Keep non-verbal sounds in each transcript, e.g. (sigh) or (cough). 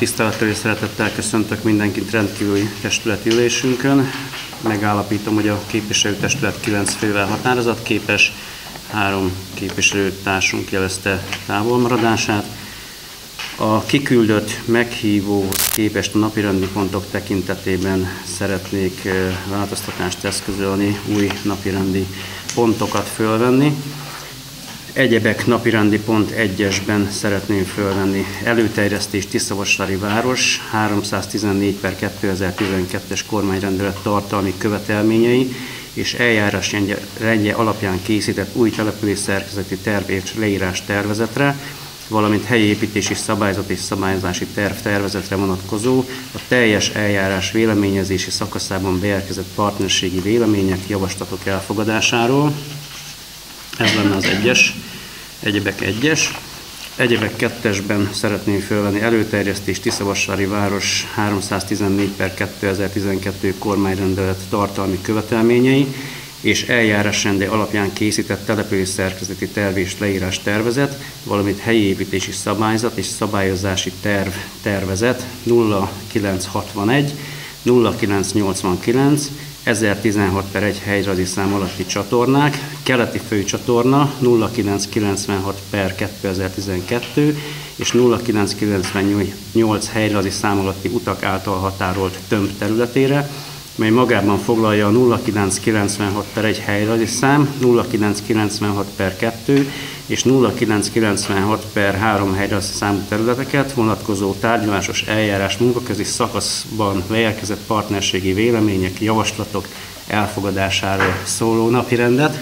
Tisztelettel és szeretettel köszöntök mindenkit rendkívüli testületi ülésünkön. Megállapítom, hogy a képviselőtestület 9 fővel határozat képes, három képviselőtársunk jelezte távolmaradását. A kiküldött meghívó képest a napirendi pontok tekintetében szeretnék eh, változtatást eszközölni, új napirendi pontokat fölvenni. Egyebek napirendi pont 1-esben szeretném fölvenni előterjesztés Tiszavasvári város 314 per 2012-es kormányrendelet tartalmi követelményei és eljárás rendje alapján készített új település szerkezeti terv és leírás tervezetre, valamint helyi építési szabályzat és szabályozási terv tervezetre vonatkozó a teljes eljárás véleményezési szakaszában beérkezett partnerségi vélemények, javaslatok elfogadásáról. Ez lenne az egyes, egyebek egyes. Egyebek kettesben szeretném fölvenni előterjesztés Tiszavasvári város 314 per 2012 kormányrendelet tartalmi követelményei és eljárásrendé alapján készített település szerkezeti terv és leírás tervezet, valamint helyi építési szabályzat és szabályozási terv tervezet 0961 0989 1016 per 1 helyradi szám alatti csatornák, keleti főcsatorna 0996 per 2012 és 0998 helyradi szám alatti utak által határolt tömb területére, mely magában foglalja a 0996 per 1 helyradi szám, 0996 per 2 és 0996 per 3 helyre számú területeket, vonatkozó tárgyalásos eljárás munkaközi szakaszban leérkezett partnerségi vélemények, javaslatok elfogadásáról szóló napirendet.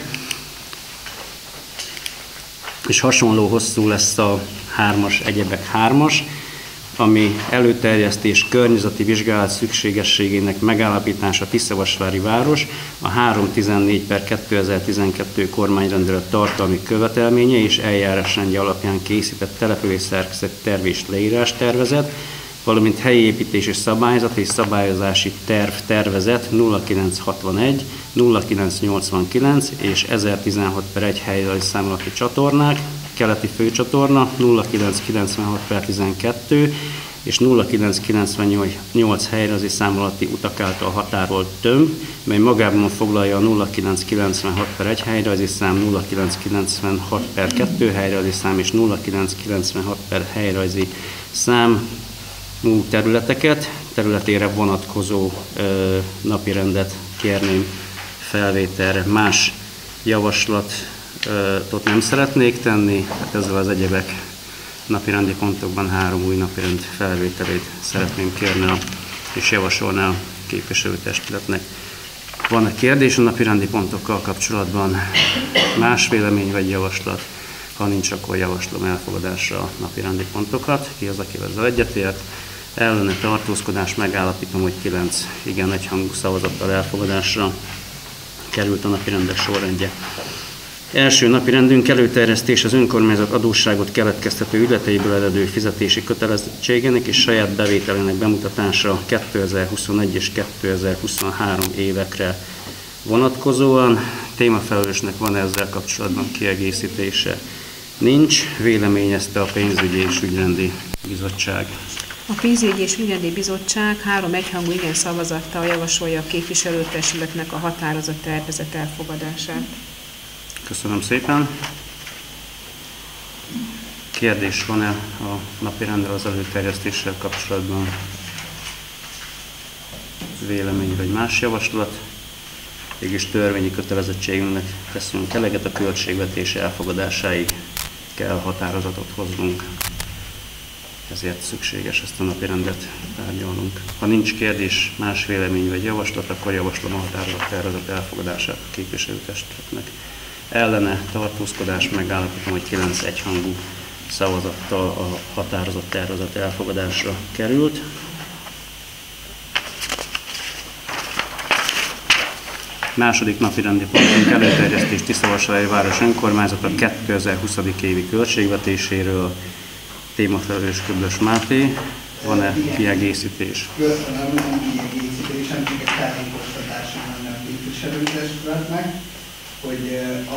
És hasonló hosszú lesz a hármas, egyebek hármas, ami előterjesztés környezeti vizsgálat szükségességének megállapítása Tiszavasvári város, a 314 per 2012 kormányrendelet tartalmi követelménye és eljárásrendje alapján készített település szerkezet terv és leírás tervezet, valamint helyi építési szabályzat és szabályozási terv tervezet 0961, 0989 és 1016 per 1 helyrajzi számlati csatornák, keleti főcsatorna 0996 per 12 és 0998 helyrezi szám alatti utak által határolt tömb, mely magában foglalja a 0996 per 1 helyrezi szám, 0996 per 2 helyrezi szám és 0996 per helyrezi szám területeket, területére vonatkozó ö, napirendet kérném felvételre. Más javaslat ott nem szeretnék tenni, hát ezzel az egyebek napirendi pontokban három új napirend felvételét szeretném kérni a, és javasolni a képviselőtestületnek. Van-e kérdés a napirendi pontokkal kapcsolatban? Más vélemény vagy javaslat? Ha nincs, akkor javaslom elfogadásra a napirendi pontokat. Ki az, aki ezzel egyetért? Ellene tartózkodás megállapítom, hogy 9 igen egyhangú szavazattal elfogadásra került a napirendek sorrendje. Első napi rendünk előterjesztés az önkormányzat adósságot keletkeztető ügyleteiből eredő fizetési kötelezettségének és saját bevételének bemutatása 2021 és 2023 évekre vonatkozóan. Témafelelősnek van ezzel kapcsolatban kiegészítése? Nincs. Véleményezte a pénzügyi és ügyrendi bizottság. A pénzügyi és ügyrendi bizottság három egyhangú igen szavazattal javasolja a képviselőtestületnek a határozat tervezet elfogadását. Köszönöm szépen. Kérdés van-e a napi rendel az előterjesztéssel kapcsolatban? Vélemény vagy más javaslat? Mégis törvényi kötelezettségünknek teszünk eleget a költségvetés elfogadásáig kell határozatot hoznunk. Ezért szükséges ezt a napi rendet tárgyalnunk. Ha nincs kérdés, más vélemény vagy javaslat, akkor javaslom a határozat elfogadását a képviselőtestületnek ellene tartózkodás megállapítom, hogy 9 egyhangú szavazattal a határozott tervezet elfogadásra került. Második napi rendi pontunk előterjesztés Tiszavasvári város önkormányzata 2020. évi költségvetéséről. Témafelelős Köblös Máté. Van-e kiegészítés? Köszönöm, nem kiegészítés, hanem egy tájékoztatása lenne a képviselőtestületnek hogy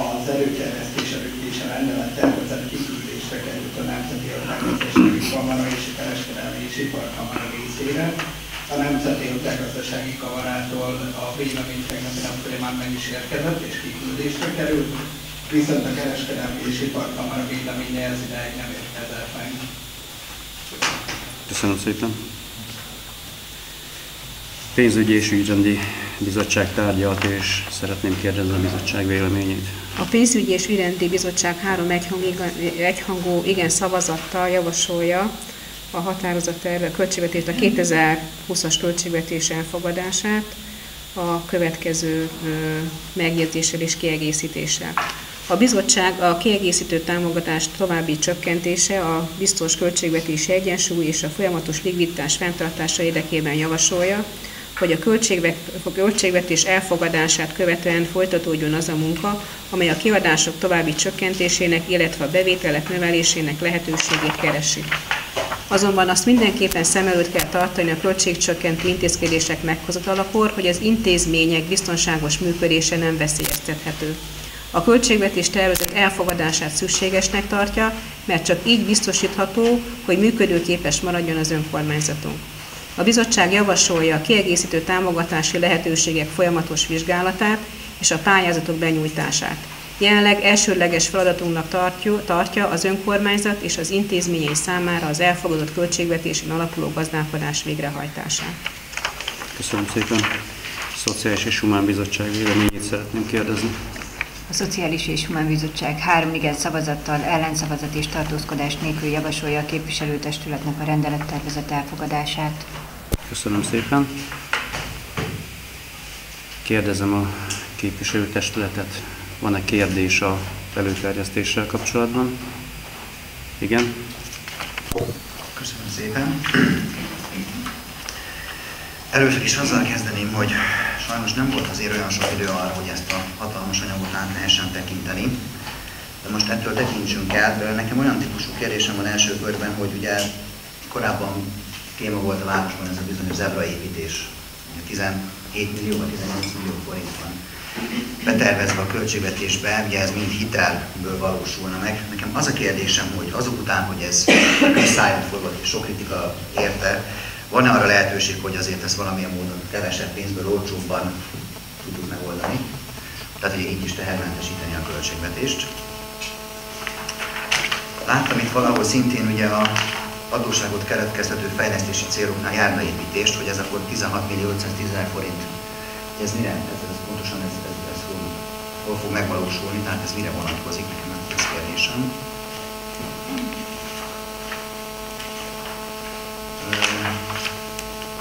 az előterjesztés előtt és a rendelet tervezet kiküldésre került a Nemzeti Örvényezési kamara és a kereskedelmi és iparkamara részére. A Nemzeti Gazdasági Kamarától a vélemény tegnapi nap folyamán meg is érkezett és kiküldésre került, viszont a kereskedelmi és iparkamara véleménye ez ideig nem érkezett meg. Köszönöm szépen. Pénzügyi és ügyrendi bizottság tárgyalt, és szeretném kérdezni a bizottság véleményét. A pénzügyi és ügyrendi bizottság három egyhangú, egyhangú igen szavazattal javasolja a határozat terve költségvetést, a 2020-as költségvetés elfogadását a következő megjegyzéssel és kiegészítéssel. A bizottság a kiegészítő támogatás további csökkentése a biztos költségvetési egyensúly és a folyamatos likviditás fenntartása érdekében javasolja, hogy a költségvetés elfogadását követően folytatódjon az a munka, amely a kiadások további csökkentésének, illetve a bevételek növelésének lehetőségét keresi. Azonban azt mindenképpen szem előtt kell tartani a költségcsökkentő intézkedések meghozatalakor, hogy az intézmények biztonságos működése nem veszélyeztethető. A költségvetés tervezet elfogadását szükségesnek tartja, mert csak így biztosítható, hogy működőképes maradjon az önkormányzatunk. A bizottság javasolja a kiegészítő támogatási lehetőségek folyamatos vizsgálatát és a pályázatok benyújtását. Jelenleg elsődleges feladatunknak tartja az önkormányzat és az intézményei számára az elfogadott költségvetésen alapuló gazdálkodás végrehajtását. Köszönöm szépen. A Szociális és Humán Bizottság véleményét szeretném kérdezni. A Szociális és Humán Bizottság három igen szavazattal, ellenszavazat és tartózkodás nélkül javasolja a képviselőtestületnek a rendelettervezet elfogadását. Köszönöm szépen. Kérdezem a képviselőtestületet, van-e kérdés a előterjesztéssel kapcsolatban? Igen? Köszönöm szépen. Először is azzal kezdeném, hogy sajnos nem volt azért olyan sok idő arra, hogy ezt a hatalmas anyagot át lehessen tekinteni. De most ettől tekintsünk el. Nekem olyan típusú kérdésem van első körben, hogy ugye korábban téma volt a városban ez a bizonyos zebraépítés. 17 millió vagy 18 millió forint van betervezve a költségvetésbe, ugye ez mind hitelből valósulna meg. Nekem az a kérdésem, hogy azok után, hogy ez szájon forgott és sok kritika érte, van-e arra lehetőség, hogy azért ezt valamilyen módon kevesebb pénzből olcsóbban tudjuk megoldani? Tehát, hogy így is tehermentesíteni a költségvetést. Láttam itt valahol szintén ugye a adóságot keretkeztető fejlesztési céloknál járdaépítést, hogy ez akkor 16 millió 510 forint. Ez mire? Ez, ez pontosan ez, ez, ez hol, hol fog megvalósulni, tehát ez mire vonatkozik, nekem ez kérdésem.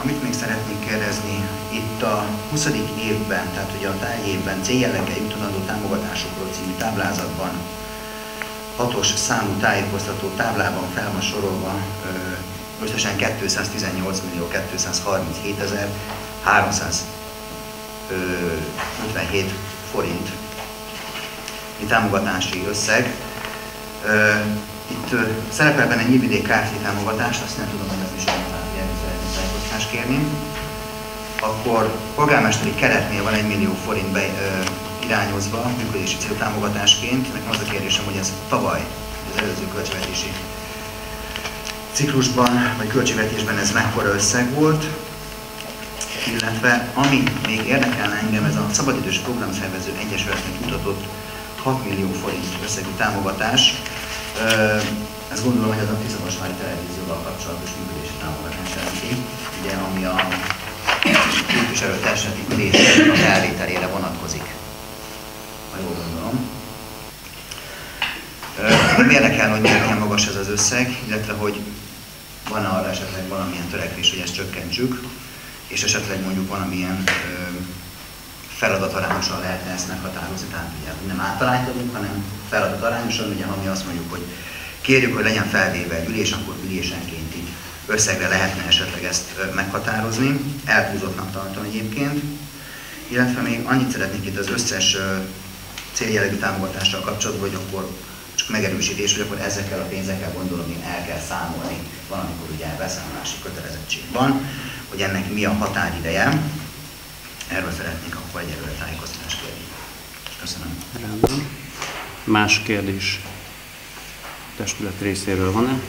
Amit még szeretnék kérdezni, itt a 20. évben, tehát ugye a tájévben céljelleggel jutonadó támogatásokról című táblázatban hatos számú tájékoztató táblában fel van sorolva összesen 218 millió 237 ezer 357 forint támogatási összeg. Itt szerepel benne Nyílvidék Kft. támogatás, azt nem tudom, hogy az is támogatást kérni. Akkor polgármesteri keretnél van 1 millió forint be, irányozva működési céltámogatásként. Nekem az a kérdésem, hogy ez tavaly, az előző költségvetési ciklusban, vagy költségvetésben ez mekkora összeg volt, illetve ami még érdekelne engem, ez a Szabadidős Programszervező Egyesületnek jutatott 6 millió forint összegű támogatás. Ezt gondolom, hogy az a Tiszavasvári televízióval kapcsolatos működési támogatás jelenti, ugye, ami a képviselő testületi ülések a felvételére vonatkozik ha gondolom. Nem érdekel, hogy miért magas ez az összeg, illetve hogy van arra esetleg valamilyen törekvés, hogy ezt csökkentsük, és esetleg mondjuk valamilyen feladatarányosan lehetne ezt meghatározni, tehát ugye nem általánytalanul, hanem feladatarányosan, ugye, ami azt mondjuk, hogy kérjük, hogy legyen felvéve egy ülés, akkor ülésenként így összegre lehetne esetleg ezt meghatározni. Elhúzottnak tartom egyébként. Illetve még annyit szeretnék itt az összes céljellegű támogatással kapcsolatban, hogy akkor csak megerősítés, hogy akkor ezekkel a pénzekkel gondolom én el kell számolni, valamikor ugye beszámolási kötelezettség van, hogy ennek mi a határideje. Erről szeretnék akkor egyelőre tájékoztatást kérni. Köszönöm. Rendben. Más kérdés testület részéről van-e?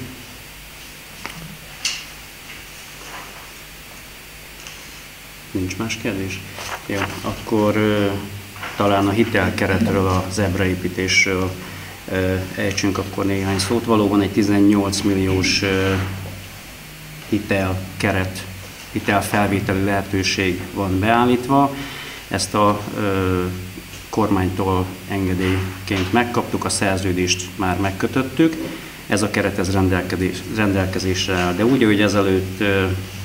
Nincs más kérdés? Jó, akkor talán a hitelkeretről, a zebraépítésről ejtsünk akkor néhány szót. Valóban egy 18 milliós hitelkeret, hitelfelvételi lehetőség van beállítva. Ezt a kormánytól engedélyként megkaptuk, a szerződést már megkötöttük. Ez a keret ez rendelkezés, rendelkezésre áll. De úgy, hogy ezelőtt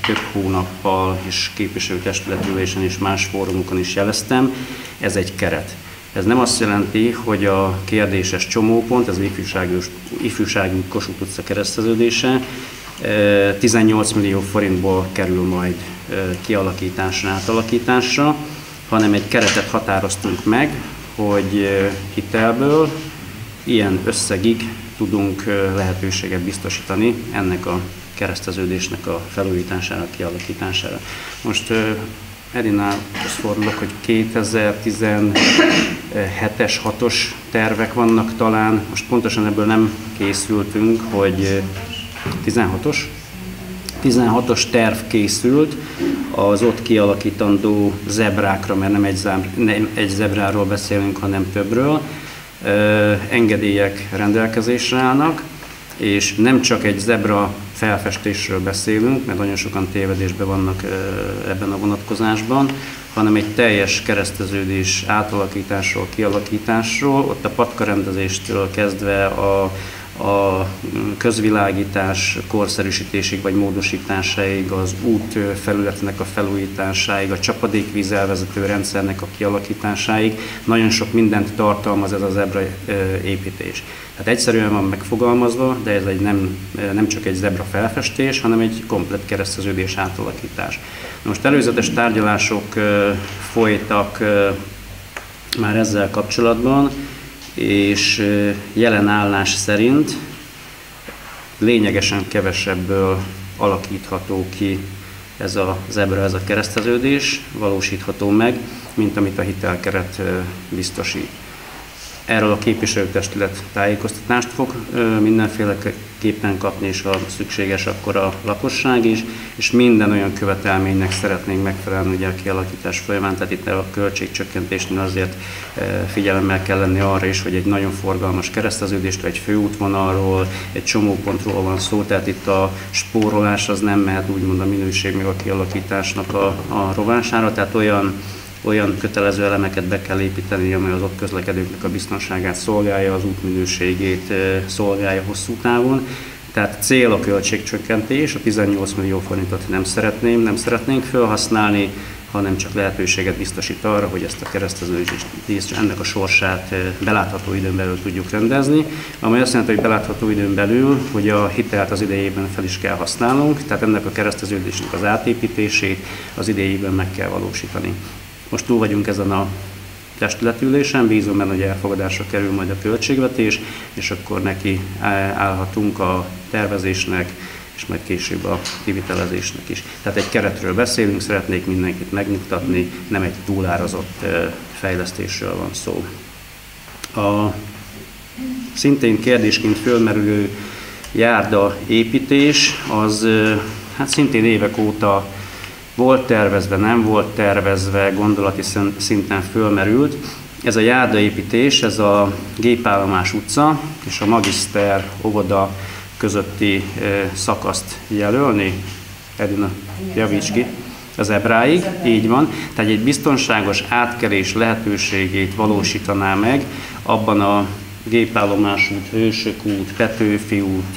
több hónappal és képviselőtestületülésen és más fórumokon is jeleztem, ez egy keret. Ez nem azt jelenti, hogy a kérdéses csomópont, ez ifjúsági, ifjúsági Kossuth utca kereszteződése, 18 millió forintból kerül majd kialakításra, átalakításra, hanem egy keretet határoztunk meg, hogy hitelből ilyen összegig tudunk lehetőséget biztosítani ennek a kereszteződésnek a felújítására, kialakítására. Most Edinához fordulok, hogy 2017-es, 6-os tervek vannak talán, most pontosan ebből nem készültünk, hogy 16-os? 16-os terv készült az ott kialakítandó zebrákra, mert nem egy, nem egy zebráról beszélünk, hanem többről. Engedélyek rendelkezésre állnak, és nem csak egy zebra felfestésről beszélünk, mert nagyon sokan tévedésbe vannak ebben a vonatkozásban, hanem egy teljes kereszteződés átalakításról, kialakításról, ott a patkarendezéstől kezdve a, a közvilágítás korszerűsítésig vagy módosításáig, az út felületnek a felújításáig, a csapadékvízelvezető rendszernek a kialakításáig. Nagyon sok mindent tartalmaz ez az ebra építés. Tehát egyszerűen van megfogalmazva, de ez egy nem, nem csak egy zebra felfestés, hanem egy komplet kereszteződés átalakítás. Most előzetes tárgyalások folytak már ezzel kapcsolatban, és jelen állás szerint lényegesen kevesebből alakítható ki ez a zebra, ez a kereszteződés, valósítható meg, mint amit a hitelkeret biztosít. Erről a képviselőtestület tájékoztatást fog mindenféleképpen kapni, és ha szükséges, akkor a lakosság is, és minden olyan követelménynek szeretnénk megfelelni ugye a kialakítás folyamán, tehát itt a költségcsökkentésnél azért figyelemmel kell lenni arra is, hogy egy nagyon forgalmas kereszteződést, egy főútvonalról, egy csomópontról van szó, tehát itt a spórolás az nem mehet úgymond a minőség meg a kialakításnak a, a rovására, tehát olyan olyan kötelező elemeket be kell építeni, amely az ott közlekedőknek a biztonságát szolgálja, az út minőségét szolgálja hosszú távon. Tehát cél a költségcsökkentés, a 18 millió forintot nem szeretném, nem szeretnénk felhasználni, hanem csak lehetőséget biztosít arra, hogy ezt a kereszteződést, ennek a sorsát belátható időn belül tudjuk rendezni, amely azt jelenti, hogy belátható időn belül, hogy a hitelt az idejében fel is kell használnunk, tehát ennek a kereszteződésnek az átépítését az idejében meg kell valósítani. Most túl vagyunk ezen a testületülésen, bízom benne, hogy elfogadásra kerül majd a költségvetés, és akkor neki állhatunk a tervezésnek, és majd később a kivitelezésnek is. Tehát egy keretről beszélünk, szeretnék mindenkit megnyugtatni, nem egy túlárazott fejlesztésről van szó. A szintén kérdésként fölmerülő járda építés, az hát szintén évek óta volt tervezve, nem volt tervezve, gondolati szinten fölmerült. Ez a járdaépítés, ez a Gépállomás utca és a Magiszter óvoda közötti szakaszt jelölni. Edina, javíts ki az ebráig, így van. Tehát egy biztonságos átkelés lehetőségét valósítaná meg abban a Gépállomás út, Hősök út, Petőfi út,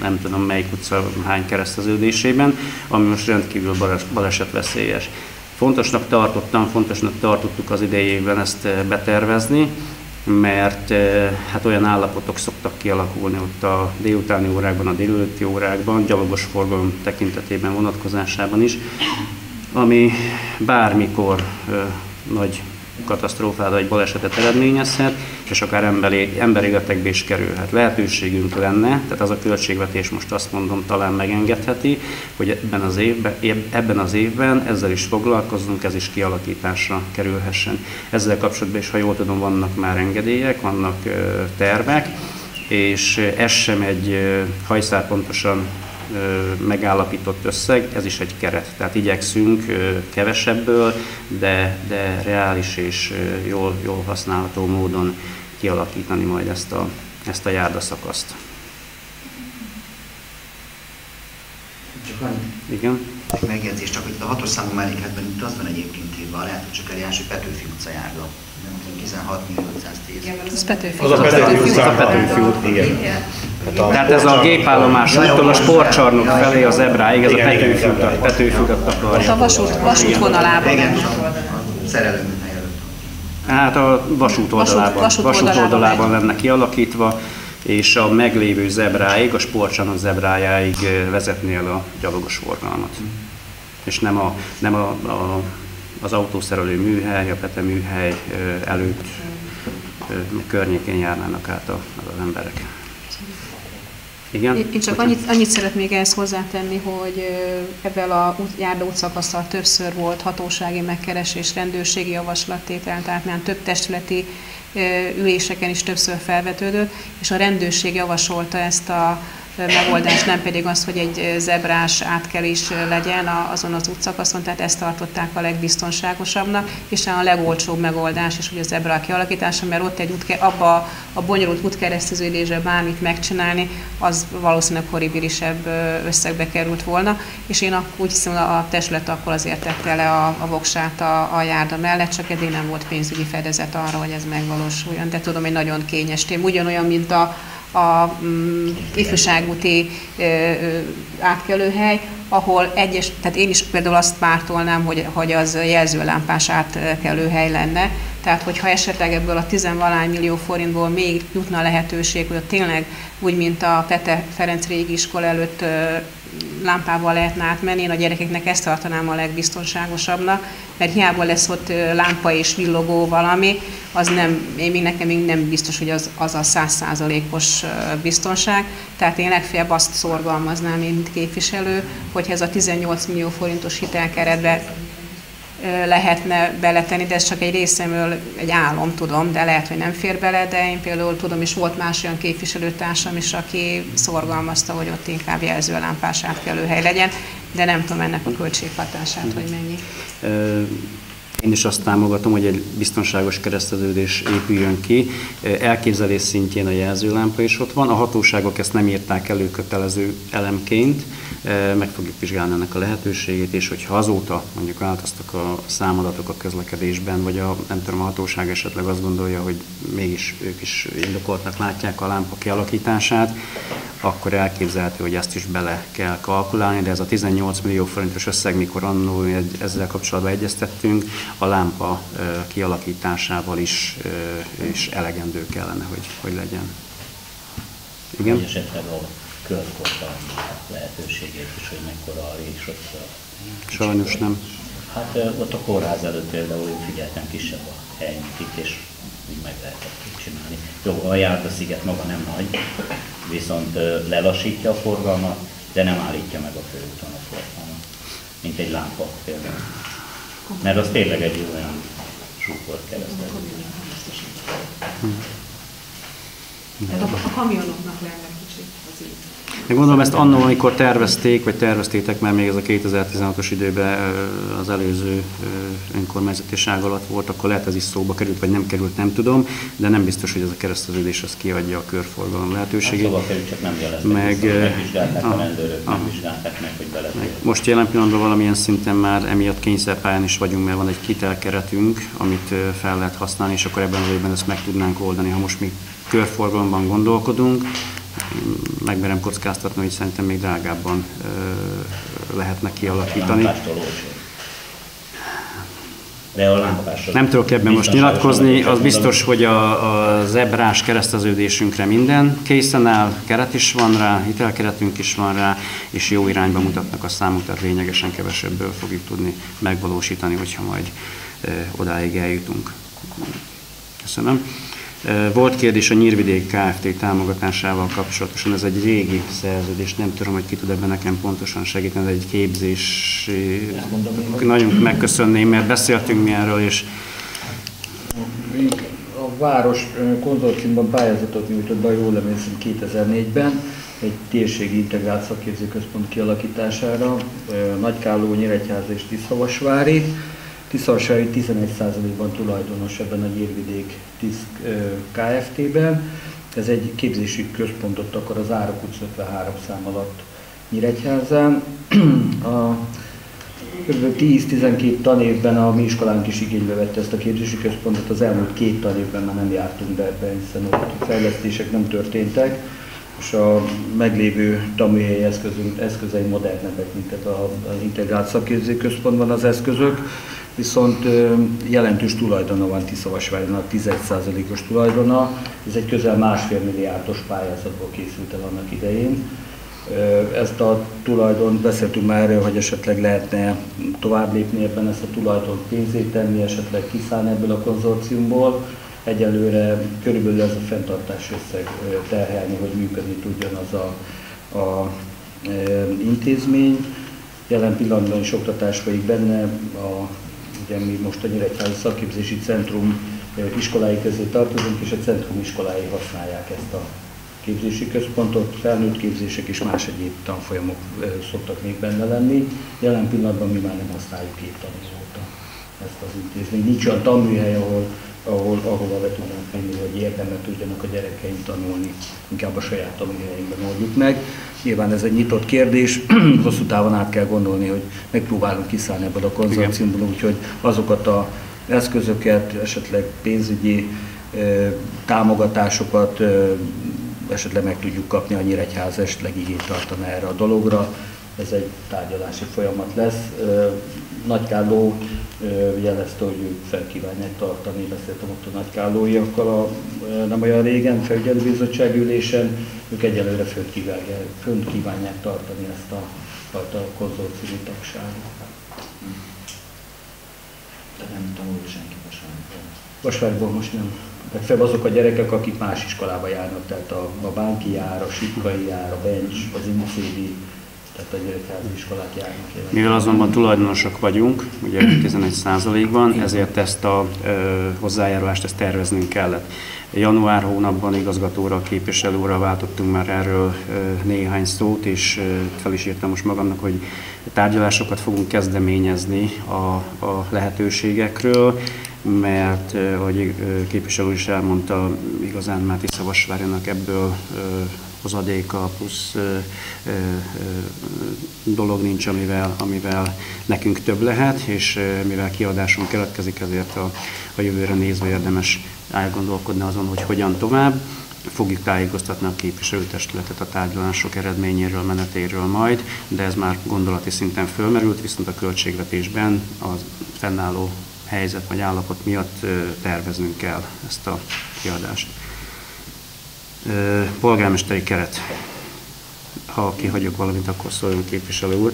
nem tudom melyik utca hány kereszteződésében, ami most rendkívül balesetveszélyes. Fontosnak tartottam, fontosnak tartottuk az idejében ezt betervezni, mert hát olyan állapotok szoktak kialakulni ott a délutáni órákban, a délelőtti órákban, gyalogos forgalom tekintetében vonatkozásában is, ami bármikor nagy katasztrófára egy balesetet eredményezhet, és akár emberi, emberéletekbe is kerülhet. Lehetőségünk lenne, tehát az a költségvetés most azt mondom talán megengedheti, hogy ebben az évben, ebben az évben ezzel is foglalkozzunk, ez is kialakításra kerülhessen. Ezzel kapcsolatban is, ha jól tudom, vannak már engedélyek, vannak tervek, és ez sem egy hajszál pontosan megállapított összeg, ez is egy keret. Tehát igyekszünk kevesebből, de, de reális és jól, jól használható módon kialakítani majd ezt a, ezt a járdaszakaszt. Csak. Igen. Egy megjegyzés, csak hogy a hatos számú mellékletben itt az van egyébként írva, lehet, hogy csak egy első Petőfi utca járda. Nem tudom, 16 millió 510. Ez Petőfi. Az a Petőfi Ez a utca. Petőfi út. Igen. Tehát ez a gépállomás úttól a sportcsarnok felé az Ebráig, ez a Petőfi utat, Petőfi utat Ott a vasút, vasút vonalában. Igen, a szerelőműhely előtt. Hát a vasút oldalában, vasút vasút oldalában oldalában megy. lenne kialakítva, és a meglévő zebráig, a sportcsarnok zebrájáig vezetné el a gyalogos forgalmat. És nem, a, nem a, a, az autószerelő műhely, a Pete műhely előtt környékén járnának át a, az emberek. Igen? Én csak annyit, annyit szeretnék ehhez hozzátenni, hogy ebben a járda útszakasztal többször volt hatósági megkeresés, rendőrségi javaslattétel, tehát már több testületi üléseken is többször felvetődött, és a rendőrség javasolta ezt a ö, megoldást, nem pedig azt, hogy egy zebrás átkelés legyen azon az útszakaszon, tehát ezt tartották a legbiztonságosabbnak, és a legolcsóbb megoldás is, hogy a zebra kialakítása, mert ott egy útke, abba a bonyolult útkereszteződésre bármit megcsinálni, az valószínűleg horribilisebb összegbe került volna, és én úgy hiszem, a testület akkor azért tette le a, a voksát a, a járda mellett, csak eddig nem volt pénzügyi fedezet arra, hogy ez megvalósuljon. De tudom, hogy nagyon kényes tém, ugyanolyan, mint a, a mm, ifjúságúti átkelőhely, ahol egyes, tehát én is például azt pártolnám, hogy, hogy az jelzőlámpás átkelőhely lenne, tehát hogyha esetleg ebből a 10 millió forintból még jutna lehetőség, hogy tényleg úgy, mint a Pete Ferenc régi iskola előtt lámpával lehetne átmenni, én a gyerekeknek ezt tartanám a legbiztonságosabbnak, mert hiába lesz ott lámpa és villogó valami, az nem, én még nekem még nem biztos, hogy az, az a százszázalékos biztonság. Tehát én legfeljebb azt szorgalmaznám, mint képviselő, hogy ez a 18 millió forintos hitelkeretbe lehetne beletenni, de ez csak egy részemről egy álom, tudom, de lehet, hogy nem fér bele, de én például tudom, és volt más olyan képviselőtársam is, aki szorgalmazta, hogy ott inkább jelzőlámpás átkelőhely legyen, de nem tudom ennek a költséghatását, hogy mennyi. Én is azt támogatom, hogy egy biztonságos kereszteződés épüljön ki. Elképzelés szintjén a jelzőlámpa is ott van. A hatóságok ezt nem írták elő kötelező elemként. Ö, Meg fogjuk vizsgálni ennek a lehetőségét, és hogyha azóta mondjuk változtak a számadatok a közlekedésben, vagy a, nem tudom, a hatóság esetleg azt gondolja, hogy mégis ők is indokoltnak látják a lámpa kialakítását, akkor elképzelhető, hogy ezt is bele kell kalkulálni, de ez a 18 millió forintos összeg, mikor annó ezzel kapcsolatban egyeztettünk, a lámpa kialakításával is, is elegendő kellene, hogy, hogy legyen. Vagy Igen? esetleg a körforgalom lehetőségét is, hogy mekkora a a- Sajnos nem. Hát ott a kórház előtt például én figyeltem kisebb a hely, itt, és úgy meg lehetett csinálni. Jó, a járda sziget maga nem nagy, viszont lelassítja a forgalmat, de nem állítja meg a főúton a forgalmat, mint egy lámpa például. Mert az tényleg egy olyan súlyport keresztül. Tehát a, a kamionoknak lenne kicsit az így. Én gondolom ezt annól, amikor tervezték, vagy terveztétek már még ez a 2016-os időben az előző ö, önkormányzati ság alatt volt, akkor lehet ez is szóba került, vagy nem került, nem tudom, de nem biztos, hogy ez a kereszteződés az kiadja a körforgalom Hát lehetőségét. szóval kerül, csak nem jeleztek Meg, megvizsgálták a ah, rendőrök, nem ah. vizsgálták meg, hogy belefér. Most jelen pillanatban valamilyen szinten már emiatt kényszerpályán is vagyunk, mert van egy kitelkeretünk, amit fel lehet használni, és akkor ebben az évben ezt meg tudnánk oldani. Ha most mi körforgalomban gondolkodunk, megmerem kockáztatni, hogy szerintem még drágábban ö, lehetne kialakítani. De a. Nem tudok ebben most nyilatkozni, az biztos, hogy a, a zebrás kereszteződésünkre minden készen áll, keret is van rá, hitelkeretünk is van rá, és jó irányba mutatnak a számuk, tehát lényegesen kevesebből fogjuk tudni megvalósítani, hogyha majd e, odáig eljutunk. Köszönöm. Volt kérdés a Nyírvidék Kft. támogatásával kapcsolatosan, ez egy régi szerződés, nem tudom, hogy ki tud ebben nekem pontosan segíteni, egy képzés, nagyon megköszönném, mert beszéltünk mi erről, és A város konzorciumban pályázatot nyújtott be, jól emlékszem 2004-ben, egy térségi integrált szakképzőközpont kialakítására, Nagykálló, Nyíregyháza és Tiszavasvári. Tiszavasvári 11%-ban tulajdonos ebben a Gyérvidék TISZ Kft-ben. Ez egy képzési központot akar az Árok utca 53 szám alatt Nyíregyházán. (clears throat) A Kb. 10-12 tanévben a mi iskolánk is igénybe vette ezt a képzési központot, az elmúlt két tanévben már nem jártunk be ebbe, hiszen ott fejlesztések nem történtek, és a meglévő tanműhelyi eszközünk, eszközei modernebbek, mint az integrált szakképző központban az eszközök, viszont jelentős tulajdona van Tiszavasvárnak, 11%-os tulajdona, ez egy közel másfél milliárdos pályázatból készült el annak idején, ezt a tulajdon, beszéltünk már erről, hogy esetleg lehetne tovább lépni ebben ezt a tulajdon pénzét tenni, esetleg kiszállni ebből a konzorciumból. Egyelőre körülbelül ez a fenntartás összeg terhelni, hogy működni tudjon az a, a intézmény. Jelen pillanatban is oktatás folyik benne, a, ugye mi most a Nyíregyházi Szakképzési Centrum iskolái közé tartozunk, és a centrum iskolái használják ezt a képzési központot, felnőtt képzések és más egyéb tanfolyamok szoktak még benne lenni. Jelen pillanatban mi már nem használjuk két tanulóta ezt az intézményt. Nincs olyan tanműhely, ahol, ahol, ahova be tudnak menni, hogy érdemben tudjanak a gyerekeim tanulni. Inkább a saját tanműhelyünkben oldjuk meg. Nyilván ez egy nyitott kérdés, (clears throat) hosszú távon át kell gondolni, hogy megpróbálunk kiszállni ebből a konzorciumból, úgyhogy azokat a eszközöket, esetleg pénzügyi támogatásokat esetleg meg tudjuk kapni, a Nyíregyház esetleg igényt tartana erre a dologra. Ez egy tárgyalási folyamat lesz. Nagykálló jelezte, hogy ők fel kívánják tartani, beszéltem ott a nagykállóiakkal a, nem olyan régen, felügyelőbizottság ülésen, ők egyelőre fönt kívánják, fönt kívánják tartani ezt a fajta konzorciumi tagságot. De nem tanul senki Vasvárból most nem legfeljebb azok a gyerekek, akik más iskolába járnak, tehát a, a Bánki jár, a Sipkai jár, a Bencs, az Incédi, tehát a gyerekházi iskolák járnak. Jelen. Mivel azonban tulajdonosok vagyunk, ugye 11%-ban, ezért ezt a ö, hozzájárulást ezt terveznünk kellett. Január hónapban igazgatóra, képviselőre váltottunk már erről ö, néhány szót, és ö, fel is írtam most magamnak, hogy tárgyalásokat fogunk kezdeményezni a, a lehetőségekről mert ahogy képviselő is elmondta, igazán Máté Szavasvárjának ebből hozadéka plusz dolog nincs, amivel, amivel nekünk több lehet, és mivel kiadásunk keletkezik, ezért a, a jövőre nézve érdemes elgondolkodni azon, hogy hogyan tovább. Fogjuk tájékoztatni a képviselőtestületet a tárgyalások eredményéről, menetéről majd, de ez már gondolati szinten fölmerült, viszont a költségvetésben az fennálló helyzet vagy állapot miatt terveznünk kell ezt a kiadást. Polgármesteri keret. Ha kihagyok valamit, akkor szóljon képviselő úr.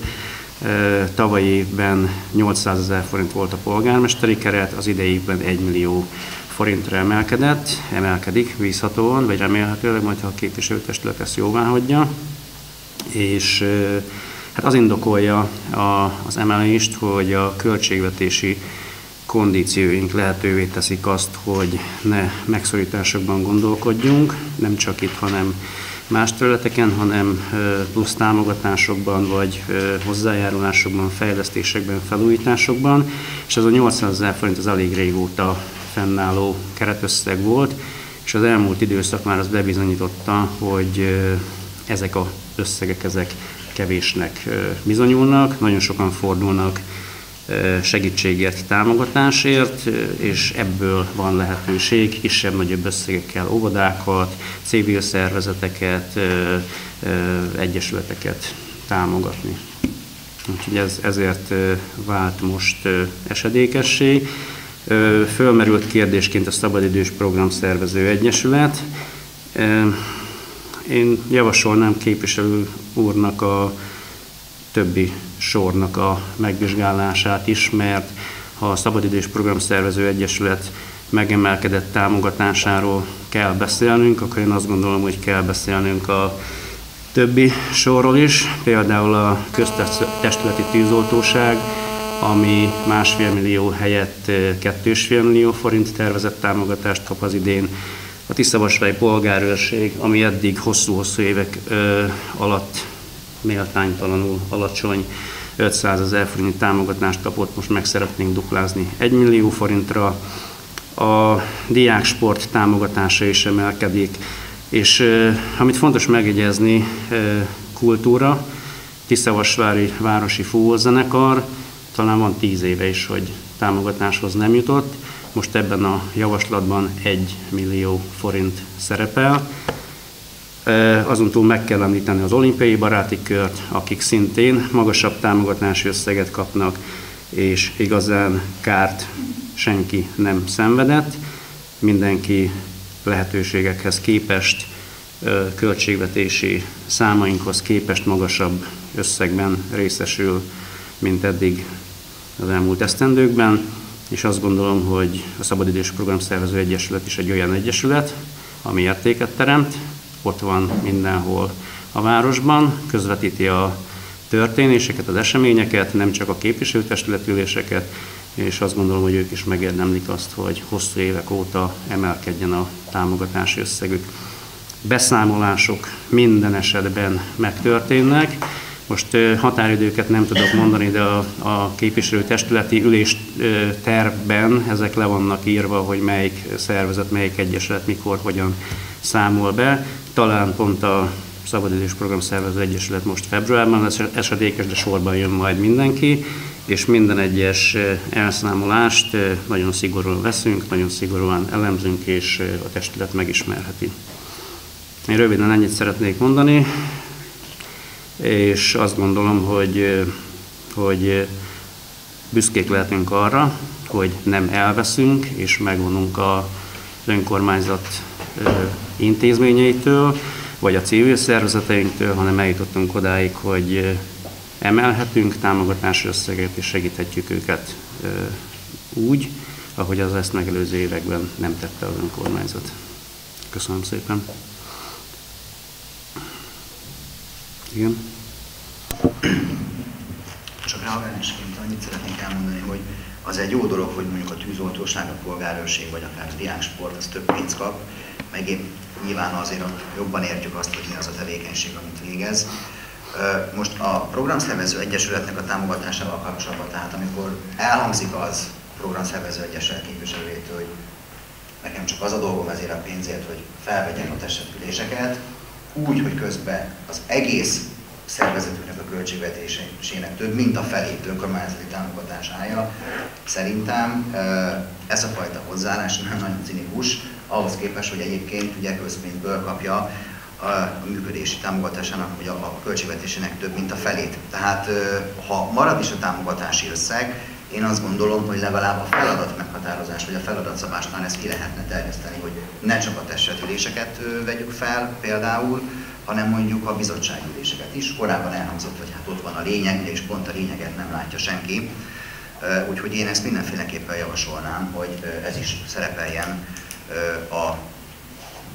Tavalyi évben 800 ezer forint volt a polgármesteri keret, az idei évben 1 millió forintra emelkedett, emelkedik vízhatóan, vagy remélhetőleg majd, ha a képviselőtestület ezt jóvá hagyja. És hát az indokolja az emelést, hogy a költségvetési kondícióink lehetővé teszik azt, hogy ne megszorításokban gondolkodjunk, nem csak itt, hanem más területeken, hanem plusz támogatásokban, vagy hozzájárulásokban, fejlesztésekben, felújításokban, és ez a 800 ezer forint az elég régóta fennálló keretösszeg volt, és az elmúlt időszak már az bebizonyította, hogy ezek az összegek ezek kevésnek bizonyulnak, nagyon sokan fordulnak segítségért, támogatásért, és ebből van lehetőség kisebb-nagyobb összegekkel óvodákat, civil szervezeteket, egyesületeket támogatni. Úgyhogy ez, ezért vált most esedékessé. Fölmerült kérdésként a Szabadidős Program Szervező Egyesület. Én javasolnám képviselő úrnak a többi sornak a megvizsgálását is, mert ha a Szabadidős Programszervező Egyesület megemelkedett támogatásáról kell beszélnünk, akkor én azt gondolom, hogy kell beszélnünk a többi sorról is, például a köztestületi tűzoltóság, ami másfél millió helyett kettős fél millió forint tervezett támogatást kap az idén, a Tiszavasvári polgárőrség, ami eddig hosszú-hosszú évek ö, alatt méltánytalanul alacsony 500 ezer forint támogatást kapott, most meg szeretnénk duplázni 1 millió forintra. A diáksport támogatása is emelkedik, és amit fontos megjegyezni, kultúra, Tiszavasvári Városi Fúvózenekar, talán van tíz éve is, hogy támogatáshoz nem jutott. Most ebben a javaslatban 1 millió forint szerepel. Azon túl meg kell említeni az olimpiai baráti kört, akik szintén magasabb támogatási összeget kapnak, és igazán kárt senki nem szenvedett. Mindenki lehetőségekhez képest, költségvetési számainkhoz képest magasabb összegben részesül, mint eddig az elmúlt esztendőkben, és azt gondolom, hogy a Szabadidős Program Szervező Egyesület is egy olyan egyesület, ami értéket teremt, ott van mindenhol a városban, közvetíti a történéseket, az eseményeket, nem csak a képviselőtestületüléseket, és azt gondolom, hogy ők is megérdemlik azt, hogy hosszú évek óta emelkedjen a támogatási összegük. Beszámolások minden esetben megtörténnek, most határidőket nem tudok mondani, de a, a képviselőtestületi ülés tervben ezek le vannak írva, hogy melyik szervezet, melyik egyesület mikor, hogyan számol be. Talán pont a Szabadidős Program Szervező Egyesület most februárban lesz esedékes, de sorban jön majd mindenki, és minden egyes elszámolást nagyon szigorúan veszünk, nagyon szigorúan elemzünk, és a testület megismerheti. Én röviden ennyit szeretnék mondani és azt gondolom, hogy, hogy büszkék lehetünk arra, hogy nem elveszünk, és megvonunk az önkormányzat intézményeitől, vagy a civil szervezeteinktől, hanem eljutottunk odáig, hogy emelhetünk támogatási összeget, és segíthetjük őket úgy, ahogy az ezt megelőző években nem tette az önkormányzat. Köszönöm szépen! Igen. Csak reagálásként annyit szeretnék elmondani, hogy az egy jó dolog, hogy mondjuk a tűzoltóság, a polgárőrség, vagy akár a diáksport, az több pénzt kap, meg épp nyilván azért jobban értjük azt, hogy mi az a tevékenység, amit végez. Most a programszervező egyesületnek a támogatásával kapcsolatban, tehát amikor elhangzik az programszervező egyesület képviselőjétől, hogy nekem csak az a dolgom ezért a pénzért, hogy felvegyem a testületüléseket, úgy, hogy közben az egész szervezetünknek a költségvetésének több, mint a felét önkormányzati támogatás állja. Szerintem ez a fajta hozzáállás nagyon cinikus, ahhoz képest, hogy egyébként ugye közpénzből kapja a működési támogatásának, vagy a költségvetésének több, mint a felét. Tehát ha marad is a támogatási összeg, én azt gondolom, hogy legalább a feladat meghatározás, vagy a feladatszabásnál ezt ki lehetne terjeszteni, hogy ne csak a testületüléseket vegyük fel például, hanem mondjuk a bizottságüléseket is. Korábban elhangzott, hogy hát ott van a lényeg, és pont a lényeget nem látja senki. Úgyhogy én ezt mindenféleképpen javasolnám, hogy ez is szerepeljen a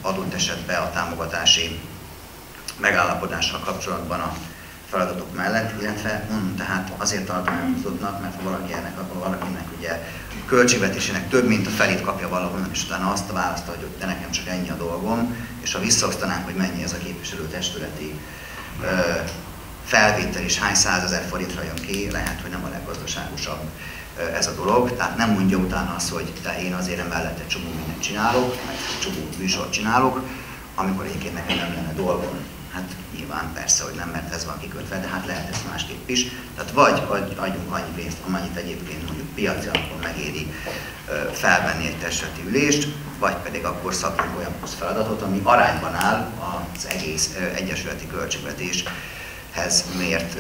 adott esetben a támogatási megállapodással kapcsolatban a feladatok mellett, illetve mondom, tehát azért tartom elhúzottnak, mert ha valaki ennek, akkor valakinek ugye költségvetésének több, mint a felét kapja valahonnan, és utána azt a választ hogy de nekem csak ennyi a dolgom, és ha visszaosztanánk, hogy mennyi ez a képviselő testületi felvétel és hány százezer forintra jön ki, lehet, hogy nem a leggazdaságosabb ez a dolog, tehát nem mondja utána azt, hogy de én azért mellett egy csomó mindent csinálok, meg egy csomó műsort csinálok, amikor egyébként nekem nem lenne dolgom. Hát nyilván persze, hogy nem, mert ez van kikötve, de hát lehet ez másképp is. Tehát vagy adjunk annyi pénzt, amennyit egyébként mondjuk piaci alapon megéri felvenni egy testületi ülést, vagy pedig akkor szabjunk olyan plusz feladatot, ami arányban áll az egész egyesületi költségvetéshez mért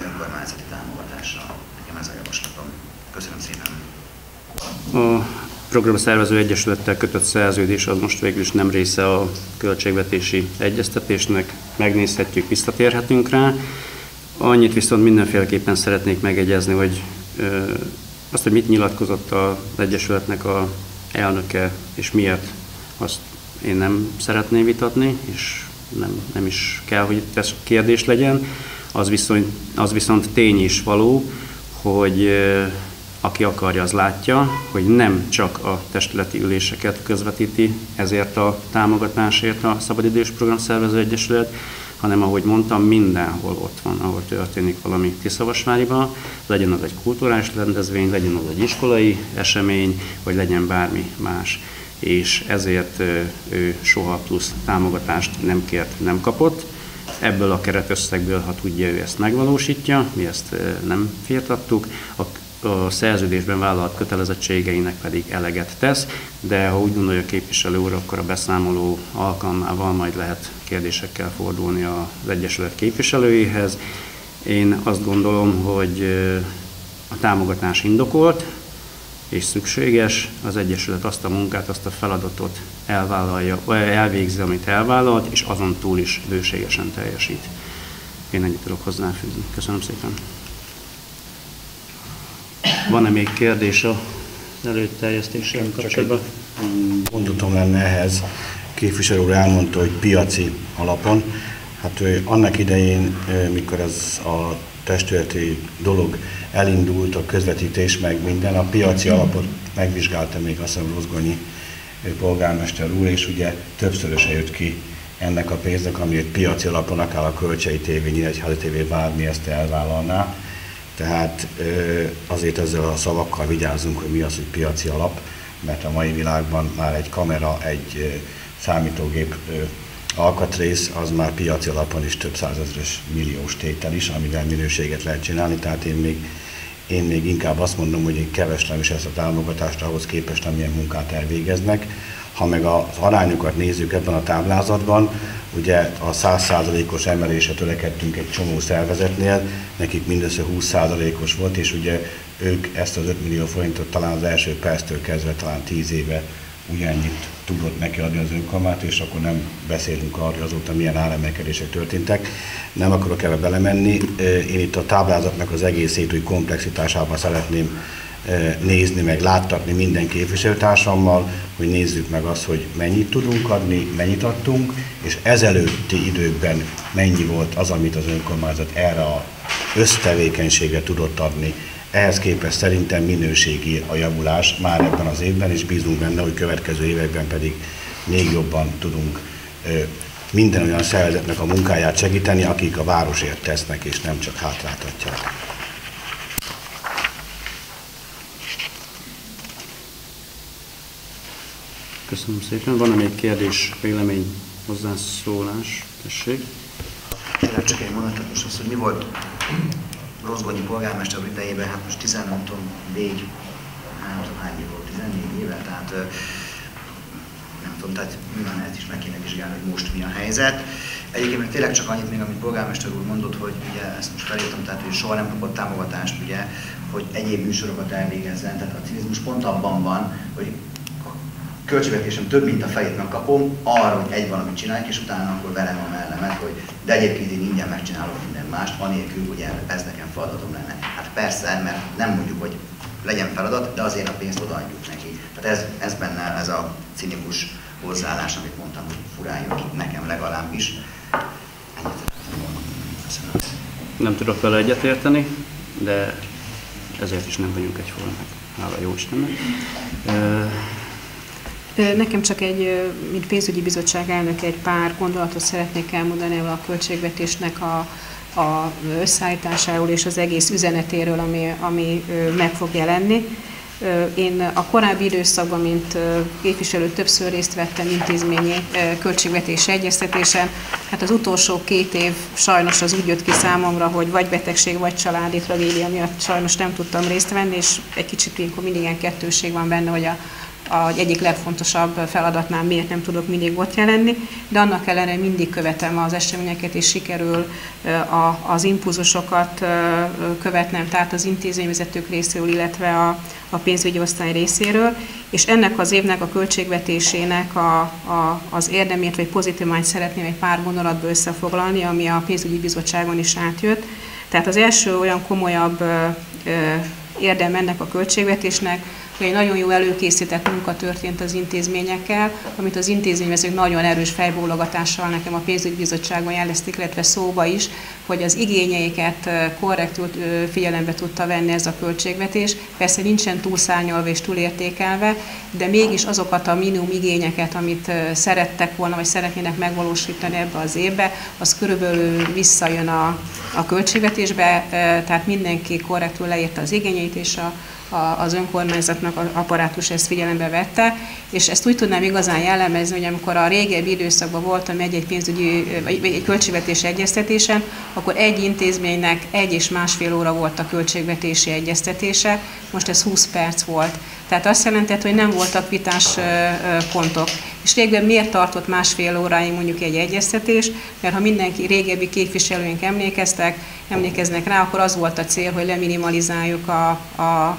önkormányzati támogatásra. Nekem ez a javaslatom. Köszönöm szépen. A programszervező egyesülettel kötött szerződés az most végül is nem része a költségvetési egyeztetésnek, megnézhetjük, visszatérhetünk rá. Annyit viszont mindenféleképpen szeretnék megegyezni, hogy azt, hogy mit nyilatkozott az Egyesületnek a elnöke, és miért, azt én nem szeretném vitatni, és nem, nem is kell, hogy ez kérdés legyen. Az viszont, az viszont tény is való, hogy Aki akarja, az látja, hogy nem csak a testületi üléseket közvetíti ezért a támogatásért a Szabadidős Program Szervező Egyesület, hanem ahogy mondtam, mindenhol ott van, ahol történik valami Tiszavasváriban, legyen az egy kulturális rendezvény, legyen az egy iskolai esemény, vagy legyen bármi más. És ezért ő soha plusz támogatást nem kért, nem kapott. Ebből a keretösszegből, ha tudja, ő ezt megvalósítja, mi ezt nem firtattuk. A a szerződésben vállalt kötelezettségeinek pedig eleget tesz, de ha úgy gondolja a képviselő úr, akkor a beszámoló alkalmával majd lehet kérdésekkel fordulni az Egyesület képviselőihez. Én azt gondolom, hogy a támogatás indokolt és szükséges, az Egyesület azt a munkát, azt a feladatot elvállalja, elvégzi, amit elvállalt, és azon túl is bőségesen teljesít. Én ennyit tudok hozzáfűzni. Köszönöm szépen. Van-e még kérdés a előterjesztéssel kapcsolatban? Mondatom lenne ehhez. Képviselő úr elmondta, hogy piaci alapon. Hát ő annak idején, mikor ez a testületi dolog elindult, a közvetítés meg minden, a piaci alapot megvizsgálta még azt hiszem Rozgonyi polgármester úr, és ugye többszöröse jött ki ennek a pénznek, amit piaci alapon akár a Kölcsei TV, Nyíregyházi TV bármi ezt elvállalná. Tehát azért ezzel a szavakkal vigyázzunk, hogy mi az, hogy piaci alap, mert a mai világban már egy kamera, egy számítógép alkatrész, az már piaci alapon is több százezeres milliós tétel is, amivel minőséget lehet csinálni, tehát én még, én még inkább azt mondom, hogy én keveslem is ezt a támogatást ahhoz képest, amilyen munkát elvégeznek. Ha meg az arányokat nézzük ebben a táblázatban, Ugye a 100%-os emelésre törekedtünk egy csomó szervezetnél, nekik mindössze 20%-os volt, és ugye ők ezt az 5 millió forintot talán az első perctől kezdve, talán 10 éve ugyannyit tudott neki adni az önkormányzat, és akkor nem beszélünk arról, hogy azóta milyen áremelkedések történtek. Nem akarok ebbe belemenni. Én itt a táblázatnak az egészét úgy komplexitásában szeretném nézni, meg láttatni minden képviselőtársammal, hogy nézzük meg azt, hogy mennyit tudunk adni, mennyit adtunk, és ezelőtti időkben mennyi volt az, amit az önkormányzat erre a össztevékenységre tudott adni. Ehhez képest szerintem minőségi a javulás már ebben az évben, és bízunk benne, hogy következő években pedig még jobban tudunk minden olyan szervezetnek a munkáját segíteni, akik a városért tesznek, és nem csak hátráltatják. Köszönöm szépen. Van-e még kérdés, vélemény, hozzászólás? Tessék. Tényleg csak egy mondatot most az, hogy mi volt Rozgonyi polgármester idejében, hát most 14, nem tudom, négy, nem tudom hány év volt, 14 éve, tehát nem tudom, tehát nyilván ezt is meg kéne vizsgálni, hogy most mi a helyzet. Egyébként meg tényleg csak annyit még, amit polgármester úr mondott, hogy ugye ezt most felírtam, tehát hogy soha nem kapott támogatást, ugye, hogy egyéb műsorokat elvégezzen. Tehát a cinizmus pont abban van, hogy költségvetésem több, mint a felét megkapom, arra, hogy egy valamit csinálják, és utána akkor velem a mellemet, hogy de egyébként én ingyen megcsinálok minden mást, anélkül, hogy ez nekem feladatom lenne. Hát persze, mert nem mondjuk, hogy legyen feladat, de azért a pénzt odaadjuk neki. Tehát ez, ez benne ez a cinikus hozzáállás, amit mondtam, hogy furán jön ki nekem legalábbis. Nem tudok vele egyetérteni, de ezért is nem vagyunk egyformák. Hála jó Istennek. Nekem csak egy, mint pénzügyi bizottság elnök, egy pár gondolatot szeretnék elmondani a költségvetésnek a, a összeállításáról és az egész üzenetéről, ami, ami meg fog jelenni. Én a korábbi időszakban, mint képviselő többször részt vettem intézményi költségvetési egyeztetésen. Hát az utolsó két év sajnos az úgy jött ki számomra, hogy vagy betegség, vagy családi tragédia miatt sajnos nem tudtam részt venni, és egy kicsit ilyenkor mindig ilyen kettőség van benne, hogy a a egyik legfontosabb feladatnál miért nem tudok mindig ott jelenni, de annak ellenére mindig követem az eseményeket, és sikerül az impulzusokat követnem, tehát az intézményvezetők részéről, illetve a, a pénzügyi osztály részéről, és ennek az évnek a költségvetésének a, a, az érdemét vagy pozitíványt szeretném egy pár gondolatba összefoglalni, ami a pénzügyi bizottságon is átjött. Tehát az első olyan komolyabb érdem ennek a költségvetésnek egy nagyon jó előkészített munka történt az intézményekkel, amit az intézményvezők nagyon erős fejbólogatással nekem a pénzügybizottságban jelezték, illetve szóba is, hogy az igényeiket korrektül figyelembe tudta venni ez a költségvetés. Persze nincsen túlszárnyalva és túlértékelve, de mégis azokat a minimum igényeket, amit szerettek volna, vagy szeretnének megvalósítani ebbe az évbe, az körülbelül visszajön a, a költségvetésbe, tehát mindenki korrektül leírta az igényeit, és a, az önkormányzatnak a apparátus ezt figyelembe vette, és ezt úgy tudnám igazán jellemezni, hogy amikor a régebbi időszakban voltam egy-egy pénzügyi, vagy egy költségvetési egyeztetésen, akkor egy intézménynek egy és másfél óra volt a költségvetési egyeztetése, most ez 20 perc volt. Tehát azt jelentett, hogy nem voltak vitás pontok. És régebben miért tartott másfél óráig mondjuk egy egyeztetés? Mert ha mindenki régebbi képviselőink emlékeztek, emlékeznek rá, akkor az volt a cél, hogy leminimalizáljuk a, a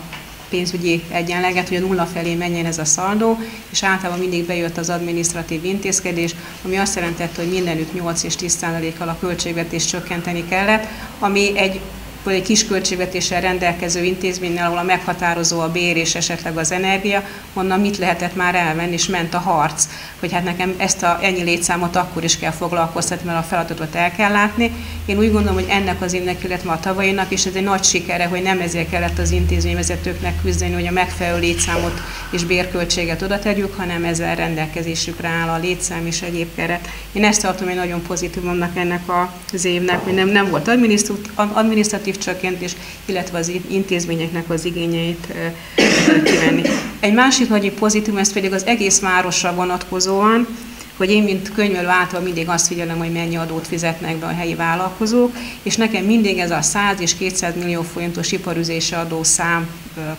pénzügyi egyenleget, hogy a nulla felé menjen ez a szaldó, és általában mindig bejött az adminisztratív intézkedés, ami azt jelentette, hogy mindenütt 8 és 10 kal a költségvetést csökkenteni kellett, ami egy vagy egy kis költségvetéssel rendelkező intézménynél, ahol a meghatározó a bér és esetleg az energia, onnan mit lehetett már elvenni, és ment a harc, hogy hát nekem ezt a ennyi létszámot akkor is kell foglalkoztatni, mert a feladatot el kell látni. Én úgy gondolom, hogy ennek az évnek, illetve a tavalyinak, és ez egy nagy sikere, hogy nem ezért kellett az intézményvezetőknek küzdeni, hogy a megfelelő létszámot és bérköltséget oda tegyük, hanem ezzel rendelkezésükre áll a létszám és egyéb keret. Én ezt tartom egy nagyon pozitívumnak ennek az évnek, hogy nem, nem volt adminisztratív administratív csökkentés, illetve az intézményeknek az igényeit kivenni. Egy másik nagy pozitívum, ez pedig az egész városra vonatkozóan, hogy én, mint könyvelő által mindig azt figyelem, hogy mennyi adót fizetnek be a helyi vállalkozók, és nekem mindig ez a 100 és 200 millió forintos iparüzési adó szám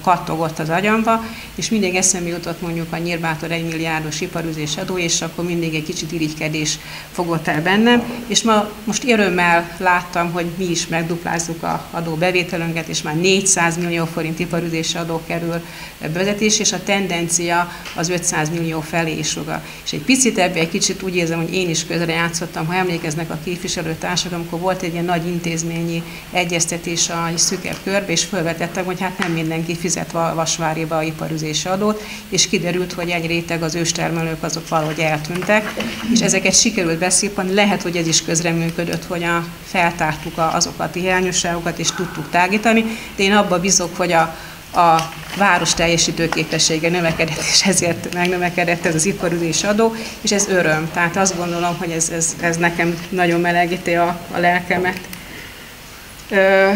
kattogott az agyamba, és mindig eszembe jutott mondjuk a Nyírbátor 1 milliárdos iparüzés adó, és akkor mindig egy kicsit irigykedés fogott el bennem, és ma most örömmel láttam, hogy mi is megduplázzuk a adó bevételünket, és már 400 millió forint iparüzési adó kerül bevezetés, és a tendencia az 500 millió felé is ruga. És egy picit ebbe egy kicsit úgy érzem, hogy én is közre játszottam, ha emlékeznek a képviselőtársak, amikor volt egy ilyen nagy intézményi egyeztetés a szűkebb körbe, és felvetettem, hogy hát nem mindenki fizet Vasváriba iparüzési adót, és kiderült, hogy egy réteg az őstermelők azok valahogy eltűntek, és ezeket sikerült beszélni, lehet, hogy ez is közreműködött, hogy a, feltártuk azokat a hiányosságokat, és tudtuk tágítani, de én abban bízok, hogy a, a város teljesítőképessége növekedett, és ezért megnövekedett ez az iparüzés adó, és ez öröm. Tehát azt gondolom, hogy ez, ez, ez nekem nagyon melegíti a, a lelkemet. Ö,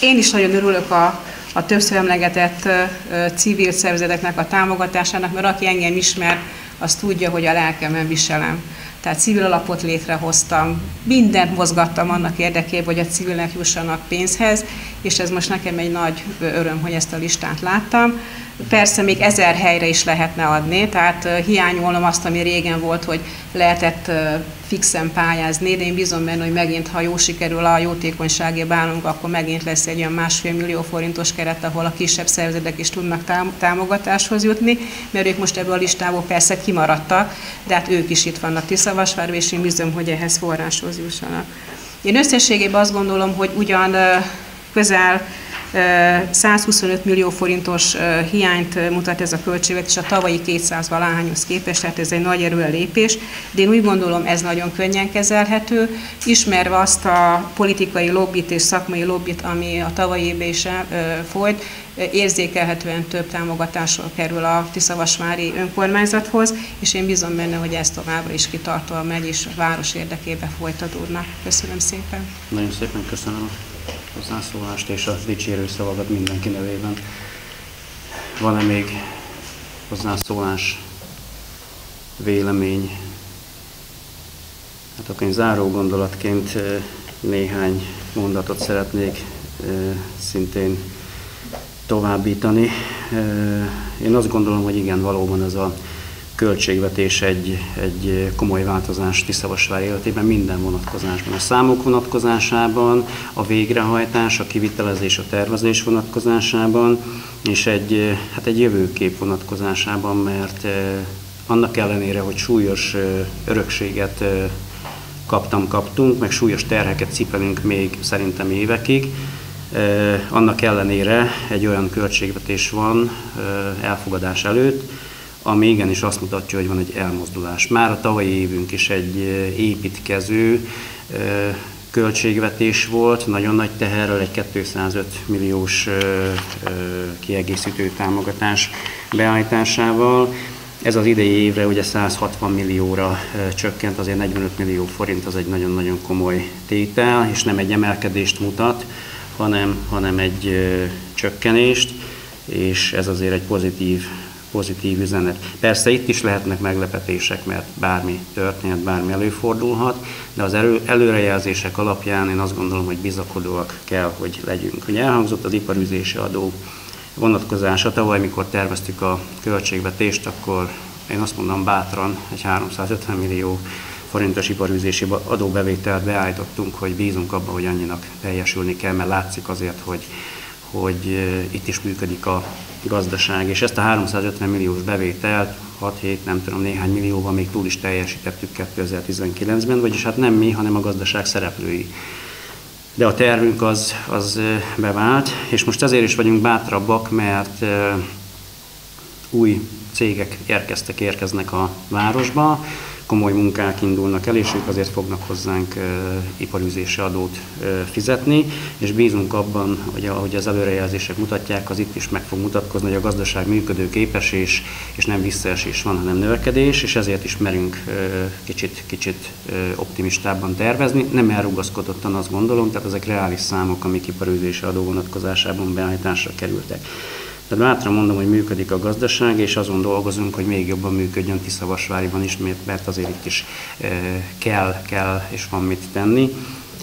én is nagyon örülök a, a többször emlegetett ö, civil szervezeteknek a támogatásának, mert aki engem ismer, az tudja, hogy a lelkemen viselem tehát civil alapot létrehoztam, mindent mozgattam annak érdekében, hogy a civilnek jussanak pénzhez, és ez most nekem egy nagy öröm, hogy ezt a listát láttam. Persze még ezer helyre is lehetne adni, tehát hiányolom azt, ami régen volt, hogy lehetett fixen pályázni, de én bízom benne, hogy megint, ha jó sikerül a jótékonysági bánunk, akkor megint lesz egy olyan másfél millió forintos keret, ahol a kisebb szervezetek is tudnak támogatáshoz jutni, mert ők most ebből a listából persze kimaradtak, de hát ők is itt vannak Tiszavasvárban, és én bízom, hogy ehhez forráshoz jussanak. Én összességében azt gondolom, hogy ugyan közel 125 millió forintos hiányt mutat ez a költségvetés a tavalyi 200 valahányhoz képest, tehát ez egy nagy erőlépés, de én úgy gondolom ez nagyon könnyen kezelhető, ismerve azt a politikai lobbit és szakmai lobbit, ami a tavalyi évben is folyt, érzékelhetően több támogatásról kerül a Tiszavasvári önkormányzathoz, és én bízom benne, hogy ez továbbra is kitartóan megy, és város érdekébe folytatódnak. Köszönöm szépen. Nagyon szépen köszönöm hozzászólást és a dicsérő szavakat mindenki nevében. Van-e még hozzászólás, vélemény? Hát akkor én záró gondolatként néhány mondatot szeretnék szintén továbbítani. Én azt gondolom, hogy igen, valóban ez a költségvetés egy, egy komoly változás Tiszavasvár életében minden vonatkozásban. A számok vonatkozásában, a végrehajtás, a kivitelezés, a tervezés vonatkozásában, és egy, hát egy jövőkép vonatkozásában, mert eh, annak ellenére, hogy súlyos eh, örökséget eh, kaptam, kaptunk, meg súlyos terheket cipelünk még szerintem évekig, Annak ellenére egy olyan költségvetés van elfogadás előtt, ami igenis azt mutatja, hogy van egy elmozdulás. Már a tavalyi évünk is egy építkező költségvetés volt, nagyon nagy teherrel, egy 205 milliós kiegészítő támogatás beállításával. Ez az idei évre ugye 160 millióra csökkent, azért 45 millió forint az egy nagyon-nagyon komoly tétel, és nem egy emelkedést mutat, hanem, hanem egy csökkenést, és ez azért egy pozitív pozitív üzenet. Persze itt is lehetnek meglepetések, mert bármi történhet, bármi előfordulhat, de az elő, előrejelzések alapján én azt gondolom, hogy bizakodóak kell, hogy legyünk. Ugye elhangzott az iparüzési adó vonatkozása. Tavaly, mikor terveztük a költségvetést, akkor én azt mondom bátran egy 350 millió forintos iparűzési adóbevételt beállítottunk, hogy bízunk abban, hogy annyinak teljesülni kell, mert látszik azért, hogy, hogy itt is működik a gazdaság, és ezt a 350 milliós bevételt 6-7, nem tudom, néhány millióval még túl is teljesítettük 2019-ben, vagyis hát nem mi, hanem a gazdaság szereplői. De a tervünk az, az bevált, és most ezért is vagyunk bátrabbak, mert új cégek érkeztek, érkeznek a városba, komoly munkák indulnak el, és ők azért fognak hozzánk iparüzési adót fizetni, és bízunk abban, hogy ahogy az előrejelzések mutatják, az itt is meg fog mutatkozni, hogy a gazdaság működőképes, és, és nem visszaesés van, hanem növekedés, és ezért is merünk kicsit, kicsit optimistábban tervezni. Nem elrugaszkodottan azt gondolom, tehát ezek reális számok, amik iparüzési adó vonatkozásában beállításra kerültek. Tehát bátran mondom, hogy működik a gazdaság, és azon dolgozunk, hogy még jobban működjön Tiszavasváriban is, mert azért itt is kell, kell és van mit tenni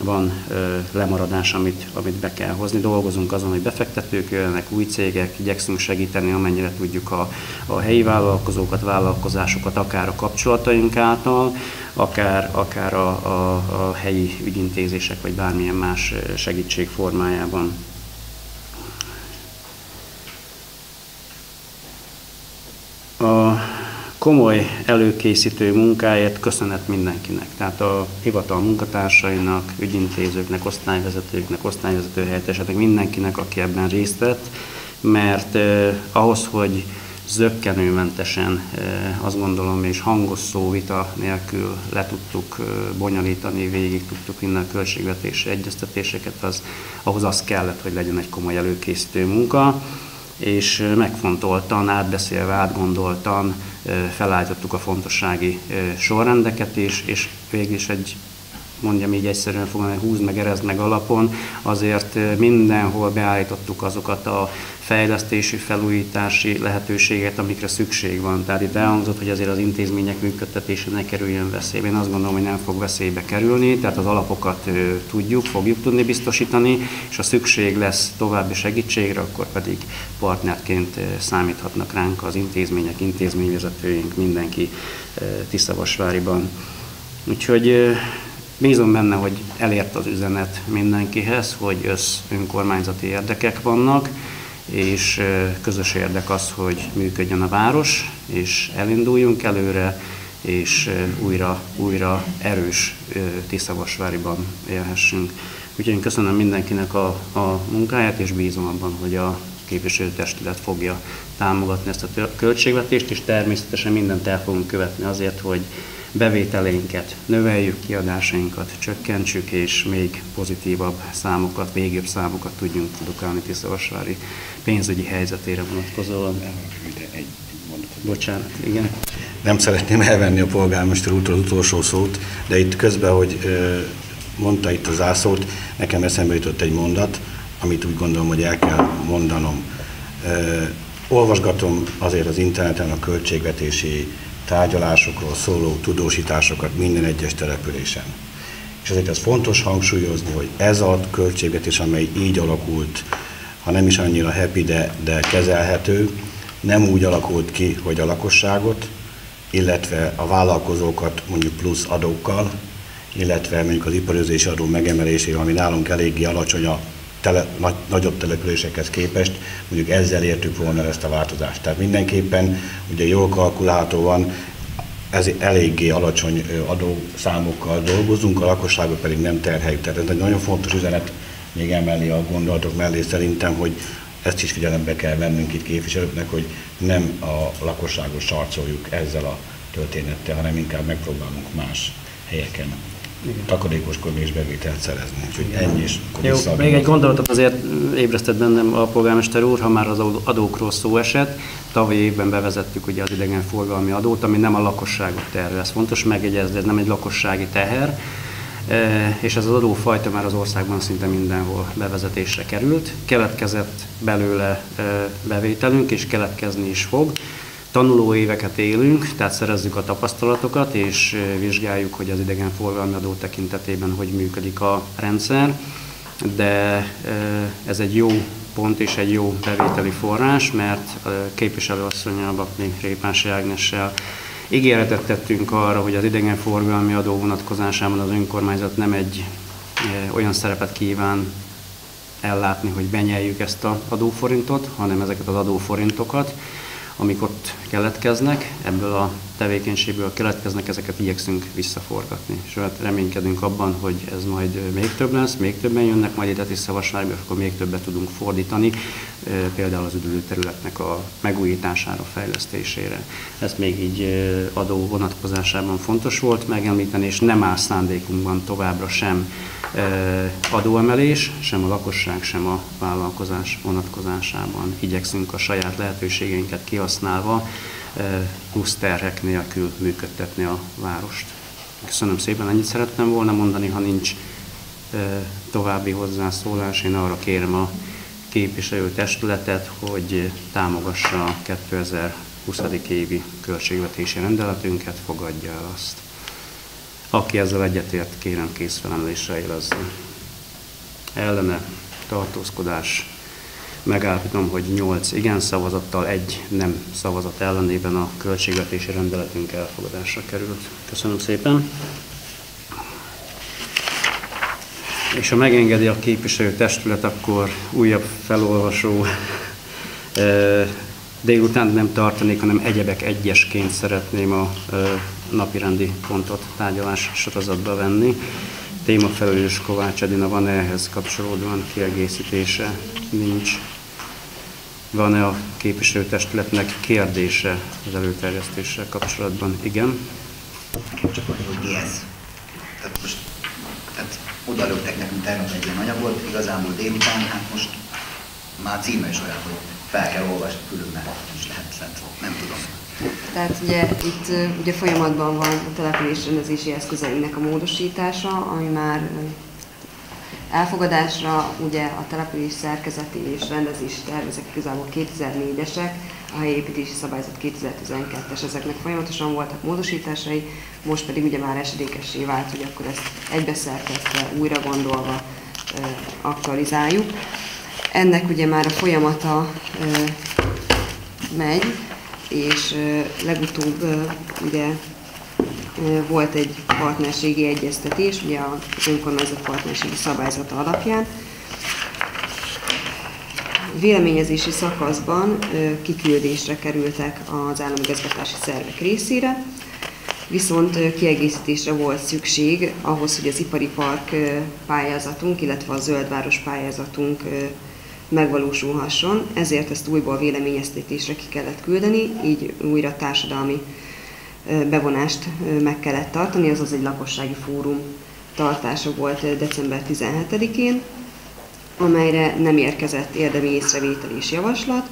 van ö, lemaradás, amit, amit be kell hozni. Dolgozunk azon, hogy befektetők jöjjenek, új cégek, igyekszünk segíteni, amennyire tudjuk a, a helyi vállalkozókat, vállalkozásokat, akár a kapcsolataink által, akár, akár a, a, a helyi ügyintézések, vagy bármilyen más segítség formájában. a komoly előkészítő munkáért köszönet mindenkinek. Tehát a hivatal munkatársainak, ügyintézőknek, osztályvezetőknek, osztályvezető helyetteseknek, mindenkinek, aki ebben részt vett, mert eh, ahhoz, hogy zöggenőmentesen eh, azt gondolom, és hangos szó vita nélkül le tudtuk eh, bonyolítani, végig tudtuk vinni a költségvetési egyeztetéseket, az, ahhoz az kellett, hogy legyen egy komoly előkészítő munka és megfontoltan, átbeszélve, átgondoltan felállítottuk a fontossági sorrendeket, és, és végül is egy mondjam így egyszerűen fogom, húz meg, erez meg alapon, azért mindenhol beállítottuk azokat a fejlesztési, felújítási lehetőséget, amikre szükség van. Tehát itt elhangzott, hogy azért az intézmények működtetése ne kerüljön veszélybe. Én azt gondolom, hogy nem fog veszélybe kerülni, tehát az alapokat tudjuk, fogjuk tudni biztosítani, és ha szükség lesz további segítségre, akkor pedig partnerként számíthatnak ránk az intézmények, intézményvezetőink, mindenki Tiszavasváriban. Úgyhogy Bízom benne, hogy elért az üzenet mindenkihez, hogy össz önkormányzati érdekek vannak, és közös érdek az, hogy működjön a város, és elinduljunk előre, és újra, újra erős Tiszavasváriban élhessünk. Úgyhogy én köszönöm mindenkinek a, a munkáját, és bízom abban, hogy a képviselőtestület fogja támogatni ezt a költségvetést, és természetesen mindent el fogunk követni azért, hogy bevételeinket növeljük, kiadásainkat csökkentsük, és még pozitívabb számokat, még jobb számokat tudjunk produkálni Tiszavasvári pénzügyi helyzetére vonatkozóan. Bocsánat, igen. Nem szeretném elvenni a polgármester útról az utolsó szót, de itt közben, hogy mondta itt az ászót, nekem eszembe jutott egy mondat, amit úgy gondolom, hogy el kell mondanom. Olvasgatom azért az interneten a költségvetési tárgyalásokról szóló tudósításokat minden egyes településen. És ezért ez fontos hangsúlyozni, hogy ez a költségvetés, amely így alakult, ha nem is annyira happy, de, de kezelhető, nem úgy alakult ki, hogy a lakosságot, illetve a vállalkozókat mondjuk plusz adókkal, illetve mondjuk az iparőzési adó megemelésével, ami nálunk eléggé alacsony a tele, nagy, nagyobb településekhez képest, mondjuk ezzel értük volna ezt a változást. Tehát mindenképpen ugye jól kalkulálható van, ez eléggé alacsony adószámokkal dolgozunk, a lakosságot pedig nem terheljük. Tehát ez egy nagyon fontos üzenet még emellé a gondolatok mellé szerintem, hogy ezt is figyelembe kell vennünk itt képviselőknek, hogy nem a lakosságot sarcoljuk ezzel a történettel, hanem inkább megpróbálunk más helyeken takarékoskodni és bevételt szerezni. Úgyhogy ennyi is. Jó, még egy gondolatot azért ébresztett bennem a polgármester úr, ha már az adókról szó esett. Tavaly évben bevezettük ugye az idegenforgalmi adót, ami nem a lakosságot terül. Ez fontos megjegyezni, ez nem egy lakossági teher, e, és ez az adófajta már az országban szinte mindenhol bevezetésre került. Keletkezett belőle e, bevételünk, és keletkezni is fog tanuló éveket élünk, tehát szerezzük a tapasztalatokat, és vizsgáljuk, hogy az idegenforgalmi adó tekintetében hogy működik a rendszer, de ez egy jó pont és egy jó bevételi forrás, mert képviselőasszonyal, Bakni Répási Ágnessel ígéretet tettünk arra, hogy az idegenforgalmi adó vonatkozásában az önkormányzat nem egy olyan szerepet kíván ellátni, hogy benyeljük ezt az adóforintot, hanem ezeket az adóforintokat amik ott keletkeznek, ebből a tevékenységből keletkeznek, ezeket igyekszünk visszaforgatni. És hát reménykedünk abban, hogy ez majd még több lesz, még többen jönnek majd ide Tiszavasvárba, és akkor még többet tudunk fordítani, például az területnek a megújítására, fejlesztésére. Ez még így adó vonatkozásában fontos volt megemlíteni, és nem áll szándékunkban továbbra sem adóemelés, sem a lakosság, sem a vállalkozás vonatkozásában. Igyekszünk a saját lehetőségeinket kihasználva plusz terhek nélkül működtetni a várost. Köszönöm szépen, ennyit szerettem volna mondani, ha nincs további hozzászólás, én arra kérem a képviselő testületet, hogy támogassa a 2020. évi költségvetési rendeletünket, fogadja el azt. Aki ezzel egyetért, kérem készfelemelésre élezze. Ellene tartózkodás. Megállapítom, hogy 8 igen szavazattal, egy nem szavazat ellenében a költségvetési rendeletünk elfogadásra került. Köszönöm szépen. És ha megengedi a képviselő testület, akkor újabb felolvasó délután nem tartanék, hanem egyebek egyesként szeretném a napirendi pontot tárgyalás sorozatba venni. Témafelelős Kovács Edina, van ehhez kapcsolódóan kiegészítése? Nincs. Van-e a képviselőtestületnek kérdése az előterjesztéssel kapcsolatban? Igen. Csak hogy ez. Tehát most tehát oda nekünk tegnap egy ilyen anyagot, igazából délután, hát most már címe is olyan, hogy fel kell olvasni, különben is lehet, nem tudom. Tehát ugye itt ugye folyamatban van a településrendezési eszközeinek a módosítása, ami már elfogadásra ugye a település szerkezeti és rendezési tervezek igazából 2004-esek, a helyi építési szabályzat 2012-es, ezeknek folyamatosan voltak módosításai, most pedig ugye már esedékessé vált, hogy akkor ezt egybeszerkesztve, újra gondolva aktualizáljuk. Ennek ugye már a folyamata megy, és legutóbb ugye volt egy partnerségi egyeztetés, ugye az önkormányzat partnerségi szabályzata alapján. Véleményezési szakaszban kiküldésre kerültek az állami gazgatási szervek részére, viszont kiegészítésre volt szükség ahhoz, hogy az ipari park pályázatunk, illetve a zöldváros pályázatunk megvalósulhasson, ezért ezt újból véleményeztetésre ki kellett küldeni, így újra társadalmi bevonást meg kellett tartani, azaz egy lakossági fórum tartása volt december 17-én, amelyre nem érkezett érdemi észrevétel és javaslat,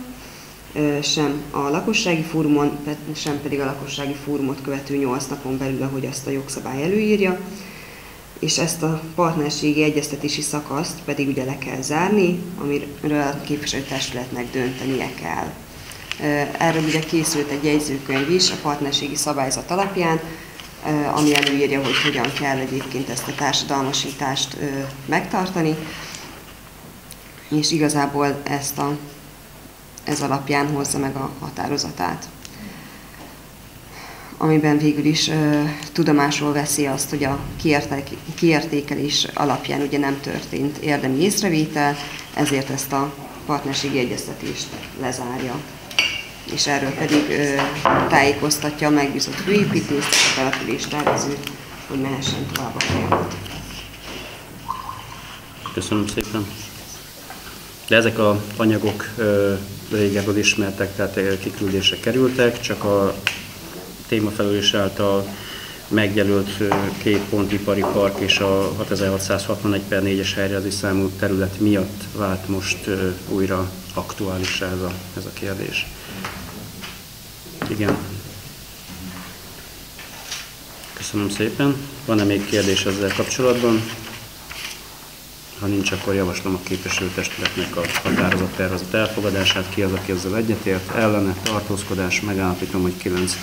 sem a lakossági fórumon, sem pedig a lakossági fórumot követő 8 napon belül, ahogy azt a jogszabály előírja és ezt a partnerségi egyeztetési szakaszt pedig ugye le kell zárni, amiről a képviselőtestületnek döntenie kell. Erről ugye készült egy jegyzőkönyv is a partnerségi szabályzat alapján, ami előírja, hogy hogyan kell egyébként ezt a társadalmasítást megtartani, és igazából ezt a, ez alapján hozza meg a határozatát amiben végül is ö, tudomásul veszi azt, hogy a kiértékelés alapján ugye nem történt érdemi észrevétel, ezért ezt a partnerségi egyeztetést lezárja. És erről pedig ö, tájékoztatja a megbízott főépítést és a település tervezőt, hogy mehessen tovább a folyamat. Köszönöm szépen. De ezek a anyagok ö, régebben ismertek, tehát kiküldésre kerültek, csak a témafelelős által megjelölt két pontipari park és a 6661 per 4-es helyrejelzés számú terület miatt vált most újra aktuális ez a, ez a kérdés. Igen. Köszönöm szépen. Van-e még kérdés ezzel kapcsolatban? Ha nincs, akkor javaslom a képviselőtestületnek a határozat tervezet elfogadását. Ki az, aki ezzel egyetért? Ellene tartózkodás, megállapítom, hogy 9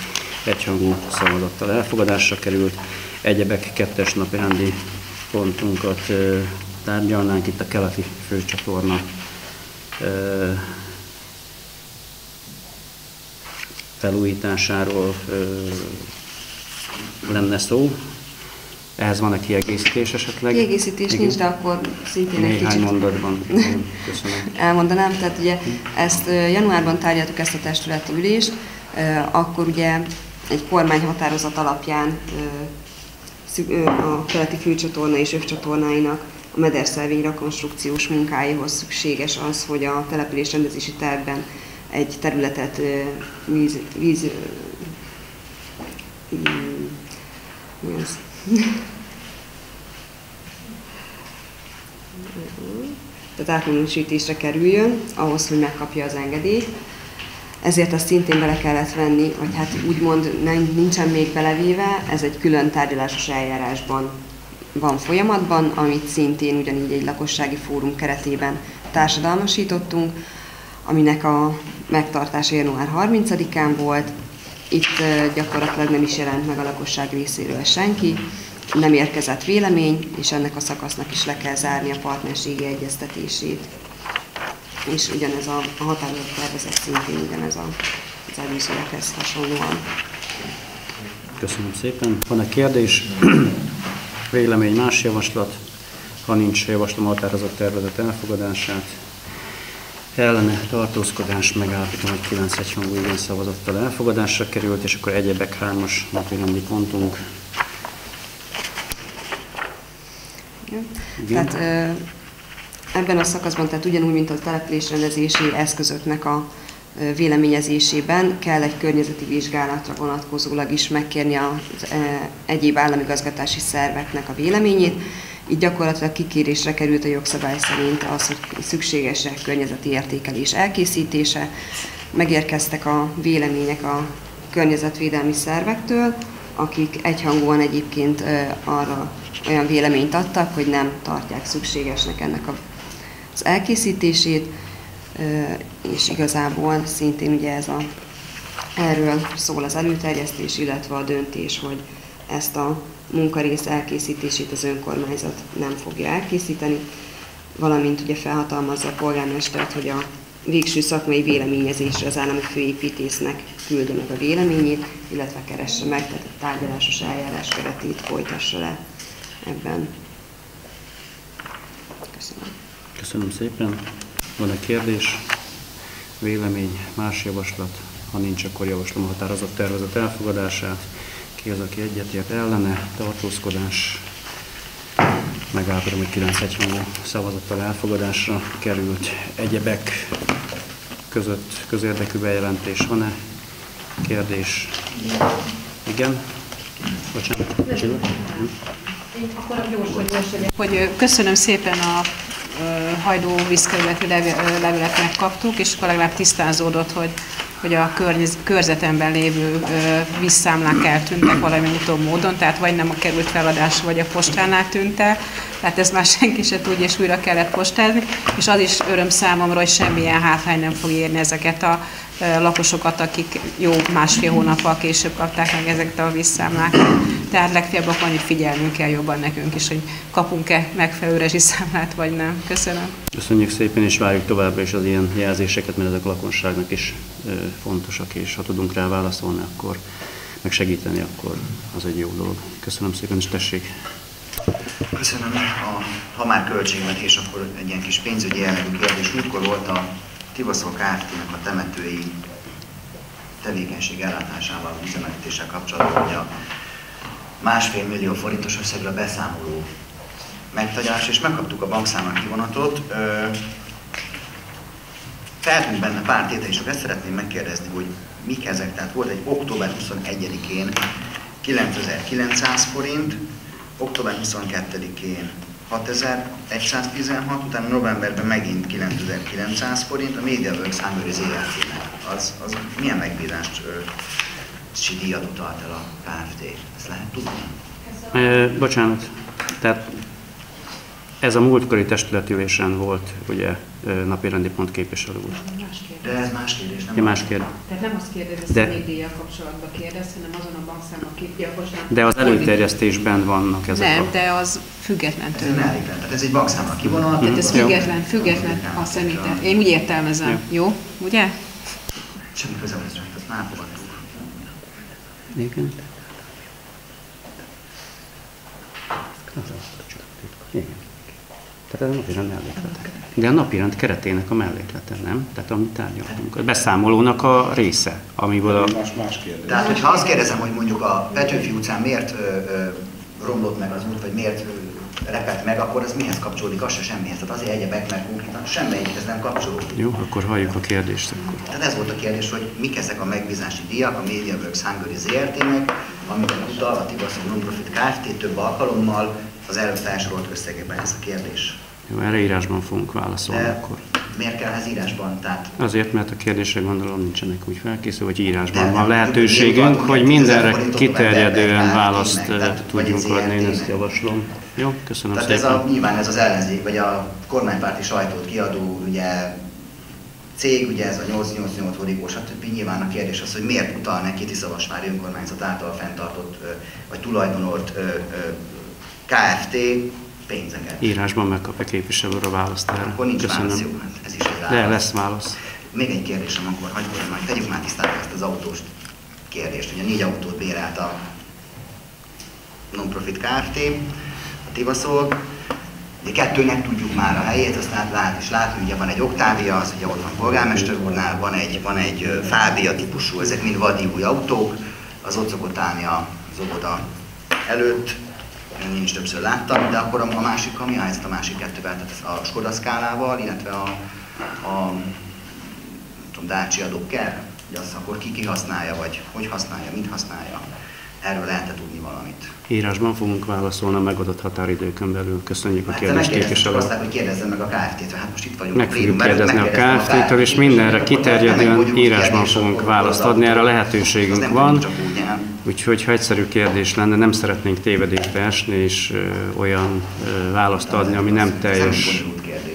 egyhangú szavazattal elfogadásra került. Egyebek kettes napi rendi pontunkat tárgyalnánk itt a keleti főcsatorna felújításáról lenne szó. Ehhez van egy kiegészítés esetleg? Kiegészítés nincs, de akkor szintén egy kicsit mondatban. (laughs) Köszönöm. elmondanám. Tehát ugye ezt ö, januárban tárgyaltuk ezt a testületi ülést, akkor ugye egy kormányhatározat alapján a keleti főcsatorna és övcsatornáinak a mederszelvény rekonstrukciós munkáihoz szükséges az, hogy a település rendezési tervben egy területet víz, víz mi az? tehát átminősítésre kerüljön, ahhoz, hogy megkapja az engedélyt. Ezért azt szintén bele kellett venni, vagy hát úgymond nem, nincsen még belevéve, ez egy külön tárgyalásos eljárásban van folyamatban, amit szintén ugyanígy egy lakossági fórum keretében társadalmasítottunk, aminek a megtartása január 30-án volt. Itt gyakorlatilag nem is jelent meg a lakosság részéről senki, nem érkezett vélemény, és ennek a szakasznak is le kell zárni a partnerségi egyeztetését. És ugyanez a, a határozat tervezet szintén ugyanez a, az előzőekhez hasonlóan. Köszönöm szépen. Van-e kérdés? Vélemény, más javaslat? Ha nincs, javaslom a határozat tervezet elfogadását. Ellene tartózkodás megállapítom, hogy 9 egyhangú igen szavazattal elfogadásra került, és akkor egyebek hármas napi rendi pontunk. Igen. Tehát ö, ebben a szakaszban, tehát ugyanúgy, mint a településrendezési eszközöknek a ö, véleményezésében kell egy környezeti vizsgálatra vonatkozólag is megkérni az ö, egyéb államigazgatási szerveknek a véleményét. Így gyakorlatilag kikérésre került a jogszabály szerint az, hogy szükséges a környezeti értékelés elkészítése. Megérkeztek a vélemények a környezetvédelmi szervektől, akik egyhangúan egyébként arra olyan véleményt adtak, hogy nem tartják szükségesnek ennek az elkészítését, és igazából szintén ugye ez a, erről szól az előterjesztés, illetve a döntés, hogy ezt a munkarész elkészítését az önkormányzat nem fogja elkészíteni, valamint ugye felhatalmazza a polgármestert, hogy a végső szakmai véleményezésre az állami főépítésznek küldje meg a véleményét, illetve keresse meg, tehát a tárgyalásos eljárás keretét folytassa le ebben. Köszönöm. Köszönöm szépen. Van-e kérdés? Vélemény, más javaslat? Ha nincs, akkor javaslom a határozat tervezet elfogadását. Ki az, aki egyetért ellene? Tartózkodás. Megállapodom, hogy 9 egyhangú szavazattal elfogadásra került. Egyebek között közérdekű bejelentés van-e? Kérdés? Igen? Bocsánat. Csilla? Hm? hogy ö, köszönöm szépen a hajdó vízkerületi levelet megkaptuk, és akkor legalább tisztázódott, hogy, hogy a környez, körzetemben lévő vízszámlák eltűntek valami utóbb módon, tehát vagy nem a került feladás, vagy a postánál tűnt el, tehát ezt már senki se tudja, és újra kellett postázni, és az is öröm számomra, hogy semmilyen hátrány nem fog érni ezeket a lakosokat, akik jó másfél hónappal később kapták meg ezeket a vízszámlákat. Tehát legfeljebb akkor annyit figyelnünk kell jobban nekünk is, hogy kapunk-e megfelelő rezsiszámlát, vagy nem. Köszönöm. Köszönjük szépen, és várjuk továbbra is az ilyen jelzéseket, mert ezek a lakosságnak is fontosak, és ha tudunk rá válaszolni, akkor meg segíteni, akkor az egy jó dolog. Köszönöm szépen, és tessék. Köszönöm. A, ha már költségvetés, akkor egy ilyen kis pénzügyi jellegű kérdés. Múltkor volt a Tivaszok Kft-nek a temetői tevékenység ellátásával, üzemeltetéssel kapcsolatban, hogy a másfél millió forintos összegre beszámoló megtagyás, és megkaptuk a bankszámla kivonatot. Ö, feltűnt benne pár tétel, és ezt szeretném megkérdezni, hogy mik ezek. Tehát volt egy október 21-én 9900 forint, október 22-én 6116, utána novemberben megint 9900 forint, a MediaWorks Hungary ZRT-nek. Az, az milyen megbízást ö, díjat utalt el a Kft. Ezt lehet tudni? E, bocsánat, tehát ez a múltkori testületülésen volt ugye napirendi pont képviselő úr. De ez más kérdés, nem? Én más kérdés. Tehát nem azt kérdez, hogy személydíjjal kapcsolatban kérdez, hanem azon a bankszámla képviselő. De az előterjesztésben vannak ezek Nem, a... de az független Ez egy tőle. melléklet, tehát ez egy bankszámla kivonat. Tehát ez független, független a személytel. Én úgy értelmezem, jó? Ugye? Semmi köze hozzá, ezt már fogadtuk. Igen. Igen. Tehát ez a napirend melléklete. De a napirend keretének a melléklete, nem? Tehát amit tárgyaltunk. A beszámolónak a része, amiből a... Más, más kérdés. Tehát, hogyha azt kérdezem, hogy mondjuk a Petőfi utcán miért ö, ö, romlott meg az út, vagy miért repett meg, akkor ez mihez kapcsolódik? Az se semmihez. Tehát azért egyebek, mert konkrétan semmelyik ez nem kapcsolódik. Jó, akkor halljuk a kérdést. Akkor. Tehát ez volt a kérdés, hogy mik ezek a megbízási díjak a MediaWorks Hungary ZRT-nek, amiben utal a Tibaszok Nonprofit Kft. több alkalommal az előbb felsorolt összegében ez a kérdés. Jó, erre írásban fogunk válaszolni De akkor. miért kell ez írásban? Tehát Azért, mert a kérdésre gondolom nincsenek úgy felkészülve, hogy De írásban nem, van lehetőségünk, hogy mindenre 10 forintot kiterjedően választ Kft-nek, eh, tehát tudjunk adni, én ezt javaslom. Jó, köszönöm Tehát ez szépen. a, nyilván ez az ellenzék, vagy a kormánypárti sajtót kiadó ugye, cég, ugye ez a 888 origó, stb. Nyilván a kérdés az, hogy miért utal neki Tiszavasvári önkormányzat által fenntartott, vagy tulajdonolt KFT pénzeket. Írásban megkapja képviselő a választ erre. Akkor nincs Köszönöm. válasz, jó, hát ez is egy válasz. De lesz válasz. Még egy kérdésem akkor, hogy majd tegyük már tisztába ezt az autós kérdést. Ugye négy autót bérelt a Non-Profit Kft. a Tivaszolg. Ugye kettőnek tudjuk már a helyét, azt lát, lát is látni, ugye van egy Octavia, az ugye ott van polgármester úrnál, van egy, van egy Fábia típusú, ezek mind vadi új autók, az ott szokott állni az óvoda előtt, én is többször láttam, de akkor a, másik, mi a helyzet a másik kettővel, tehát a Skoda Szkálával, illetve a, a tudom, Dacia Docker, hogy azt akkor ki kihasználja, vagy hogy használja, mint használja. Erről lehet tudni valamit. Írásban fogunk válaszolni a megadott határidőkön belül. Köszönjük a Hát kérdést, képviselő. Aztán, hogy kérdezzem meg a KFT-től, hát most itt vagyunk. Meg fogjuk kérdezni a KFT-től, és mindenre kiterjedően írásban fogunk választ adni, erre lehetőségünk van. Úgyhogy ha egyszerű kérdés lenne, nem szeretnénk tévedésbe esni, és ö, olyan ö, választ adni, ami nem teljes.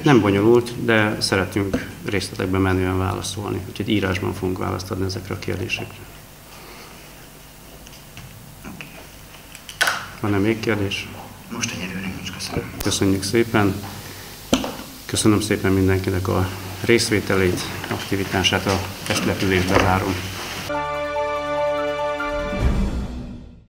Nem bonyolult, de szeretünk részletekben menően válaszolni. Úgyhogy írásban fogunk választ adni ezekre a kérdésekre. Van-e még kérdés? Most egyelőre nincs, köszönöm. Köszönjük szépen. Köszönöm szépen mindenkinek a részvételét, aktivitását, a testlepülést bezárom.